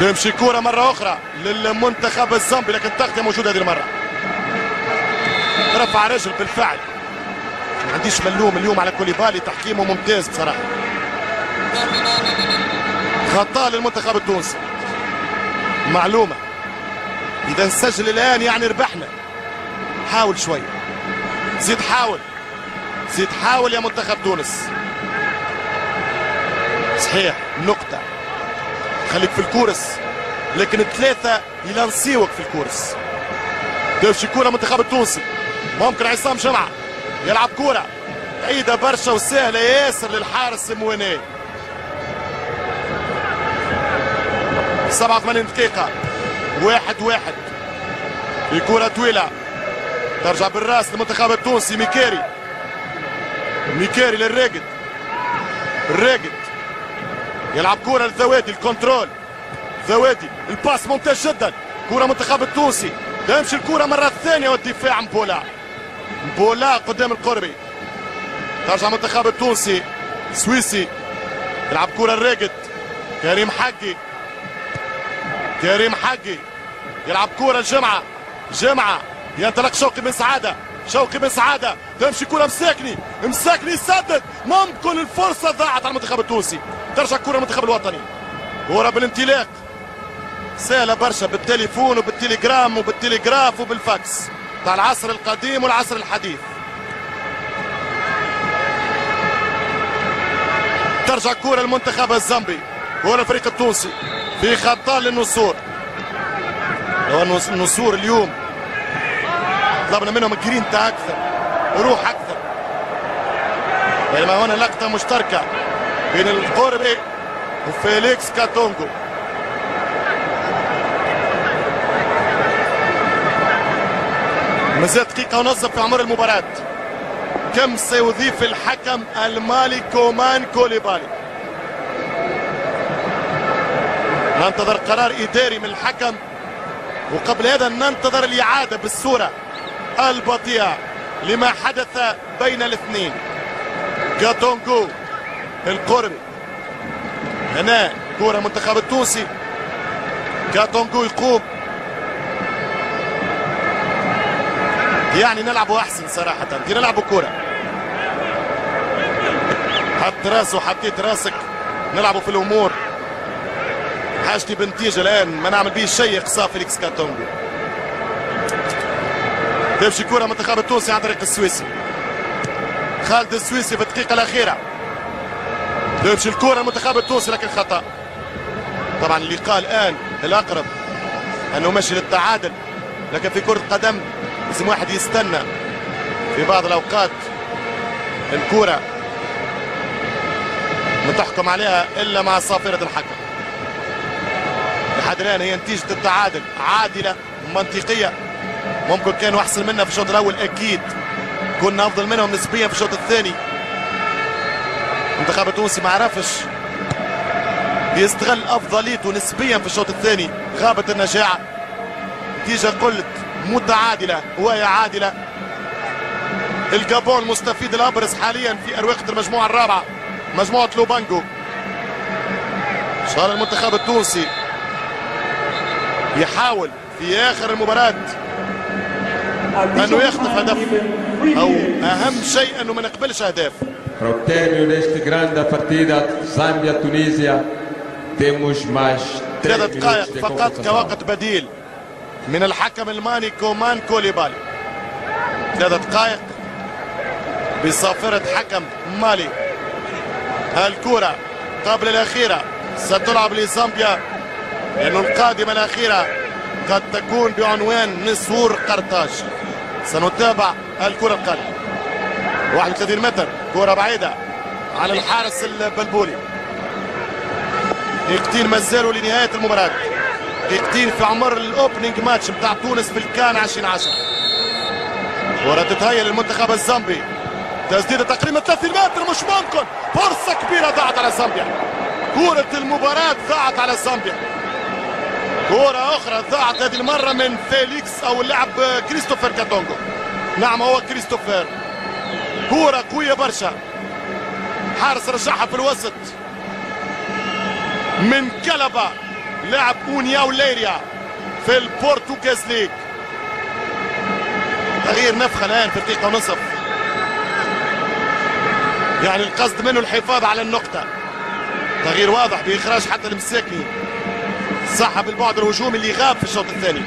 تمشي كورة مرة أخرى للمنتخب الزامبي لكن التغطيه موجوده هذه المرة. رفع رجل بالفعل. ما عنديش ملوم اليوم على كوليبالي تحكيمه ممتاز بصراحة. خطا للمنتخب التونسي. معلومة. إذا نسجل الآن يعني ربحنا. حاول شوي. زيد حاول. زيد حاول يا منتخب تونس. صحيح نقطة. خليك في ال course. لكن ثلاثة يلانسيوك في ال course. تمشي كرة منتخب التونسي. ممكن عصام جمعة يلعب كرة بعيدة برشا وسهلة ياسر للحارس مواني 87 دقيقة. واحد واحد. في كرة طويلة. ترجع بالراس للمنتخب التونسي ميكاري ميكاري للراقد الراقد يلعب كرة للذوادي ال contrôle. ذوادي ال passe ممتاز جدا. كرة منتخب التونسي. تمشي الكرة مرة ثانية والدفاع مبولا. مبولا قدام القربي. ترجع منتخب التونسي. سويسي. يلعب كرة الراقد كريم حقي. كريم حقي يلعب كرة الجمعة جمعة. ينطلق شوقي بن سعادة. شوقي بن سعادة. تمشي كرة مساكني. مساكني يسدد ممكن الفرصة ضاعت على المنتخب التونسي. ترجع كرة المنتخب الوطني. كرة بالانطلاق. سهلة برشا بالتليفون وبالتليجرام وبالتليجراف وبالفاكس. تاع العصر القديم والعصر الحديث. ترجع كرة المنتخب الزامبي. كرة الفريق التونسي. في خطا للنسور. النسور اليوم. طلبنا منهم جرينتا أكثر. روح أكثر. بينما هنا لقطة مشتركة بين القربي وفيليكس كاتونجو مازال دقيقة ونصف في عمر المباراة. كم سيضيف الحكم المالي كومان كوليبالي ننتظر قرار إداري من الحكم. وقبل هذا ننتظر الإعادة بالصورة البطيئة لما حدث بين الاثنين. كاتونغو القربي. هنا كرة منتخب التونسي. كاتونغو يقوم. يعني نلعبوا أحسن صراحة. دي نلعبوا كرة. حط راسه حطيت راسك. نلعبوا في الأمور. حاجتي بنتيجة الآن؟ ما نعمل به شيء اقصاء فيليكس كاتونغو. تمشي كرة منتخب التونسي عن طريق السويسي. خالد السويسي في الدقيقة الأخيرة. تمشي الكرة المنتخب التونسي لكن خطأ. طبعا اللقاء الآن الأقرب أنه ماشي للتعادل. لكن في كرة قدم لازم واحد يستنى في بعض الأوقات الكرة. ما تحكم عليها إلا مع صافرة الحكم لحد الآن هي نتيجة التعادل عادلة منطقية. ممكن كانوا أحسن منا في الشوط الأول أكيد. كنا أفضل منهم نسبيا في الشوط الثاني. المنتخب التونسي ما عرفش يستغل أفضليته نسبيا في الشوط الثاني. غابت النجاعة. نتيجة قلت متعادلة وهي عادلة. الجابون مستفيد الأبرز حاليا في اروقه المجموعة الرابعة مجموعة لوبانجو. شهر المنتخب التونسي. يحاول في آخر المباراة انه يخطف هدف أو أهم شيء أنه ما نقبلش أهداف. Para o término desta grande partida Zâmbia-Tunísia, temos mais três ثلاثة minutos دقائق فقط. كوقت بديل من الحكم الماني كومان كوليبالي. ثلاثة دقائق بصافرة حكم مالي. الكرة قبل الأخيرة ستلعب لزامبيا. لأنه القادمة الأخيرة قد تكون بعنوان نسور قرطاج. سنتابع الكرة القادمة. 31 متر كرة بعيدة عن الحارس البلبولي. دقيقتين ما زالوا لنهاية المباراة. دقيقتين في عمر ال opening match بتاع تونس في الكان 2010 كرة تتهيأ للمنتخب الزامبي. تسديدة تقريبا 30 متر مش ممكن. فرصة كبيرة ضاعت على زامبيا. كرة المباراة ضاعت على زامبيا. كرة أخرى ضاعت هذه المرة من فيليكس أو اللاعب كريستوفر كاتونجو نعم هو كريستوفر. كرة قوية برشا. حارس رجعها في الوسط. من كلبة لاعب أونيا وليريا في البرتغاز ليج. تغيير نفخة الآن في دقيقة ونصف. يعني القصد منه الحفاظ على النقطة. تغيير واضح بإخراج حتى المساكني صاحب البعد الهجومي اللي غاب في الشوط الثاني.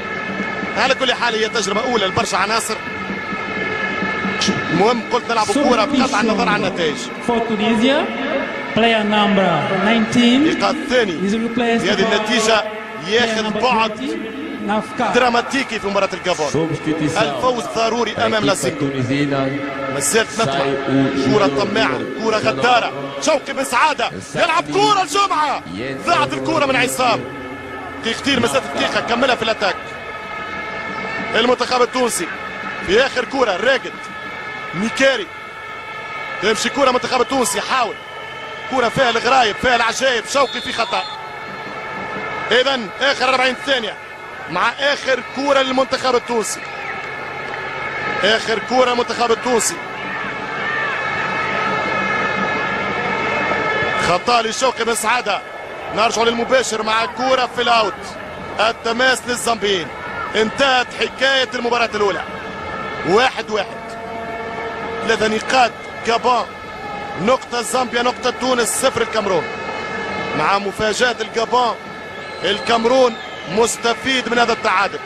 على كل حال هي تجربة أولى لبرشا عناصر. المهم قلت نلعب كورة بقطع النظر عن النتائج. For Tunisia, player number 19 اللقاء الثاني. في هذه player ياخذ بعد 20. na ficar. دراماتيكي في مباراة الجابون. Substituição. الفوز ضروري أمام لاسينكو. مازالت نطلع. طماعة كرة جونيور. غدارة. شوقي بسعادة يلعب كرة الجمعة. ضاعت الكرة من عصام. دقيقتين مسافة دقيقة كملها في ال attaque. المنتخب التونسي في آخر كرة راقد ميكاري. تمشي كرة منتخب التونسي يحاول. كرة فيها الغرايب فيها العجايب شوقي في خطأ. اذا آخر 40 ثانية مع آخر كرة للمنتخب التونسي. آخر كرة المنتخب التونسي. خطأ لشوقي بن سعادة. نرجع للمباشر مع الكرة في الأوت. التماس للزامبيين انتهت حكاية المباراة الأولى. واحد واحد. ثلاثة نقاط جابون. نقطة زامبيا نقطة تونس صفر الكاميرون. مع مفاجأة الجابون الكاميرون مستفيد من هذا التعادل.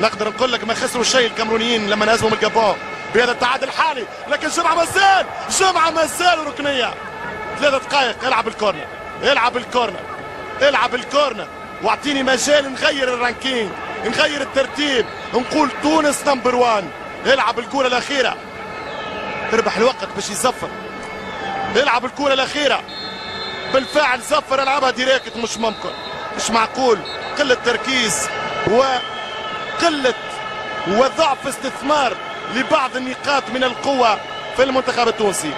نقدر نقول لك ما خسروا شيء الكاميرونيين لما نهزموا من الجابون. بهذا التعادل الحالي. لكن جمعة مازال جمعة مازال ركنية. ثلاثة دقائق العب ال corner. العب ال corner العب ال corner. واعطيني مجال نغير ال ranking نغير الترتيب. نقول تونس number one. العب الكرة الأخيرة. تربح الوقت باش يصفر. العب الكرة الأخيرة. بالفعل زفر ألعبها ديريكت مش ممكن. مش معقول. قلة تركيز وقلة وضعف استثمار لبعض النقاط من القوة في المنتخب التونسي.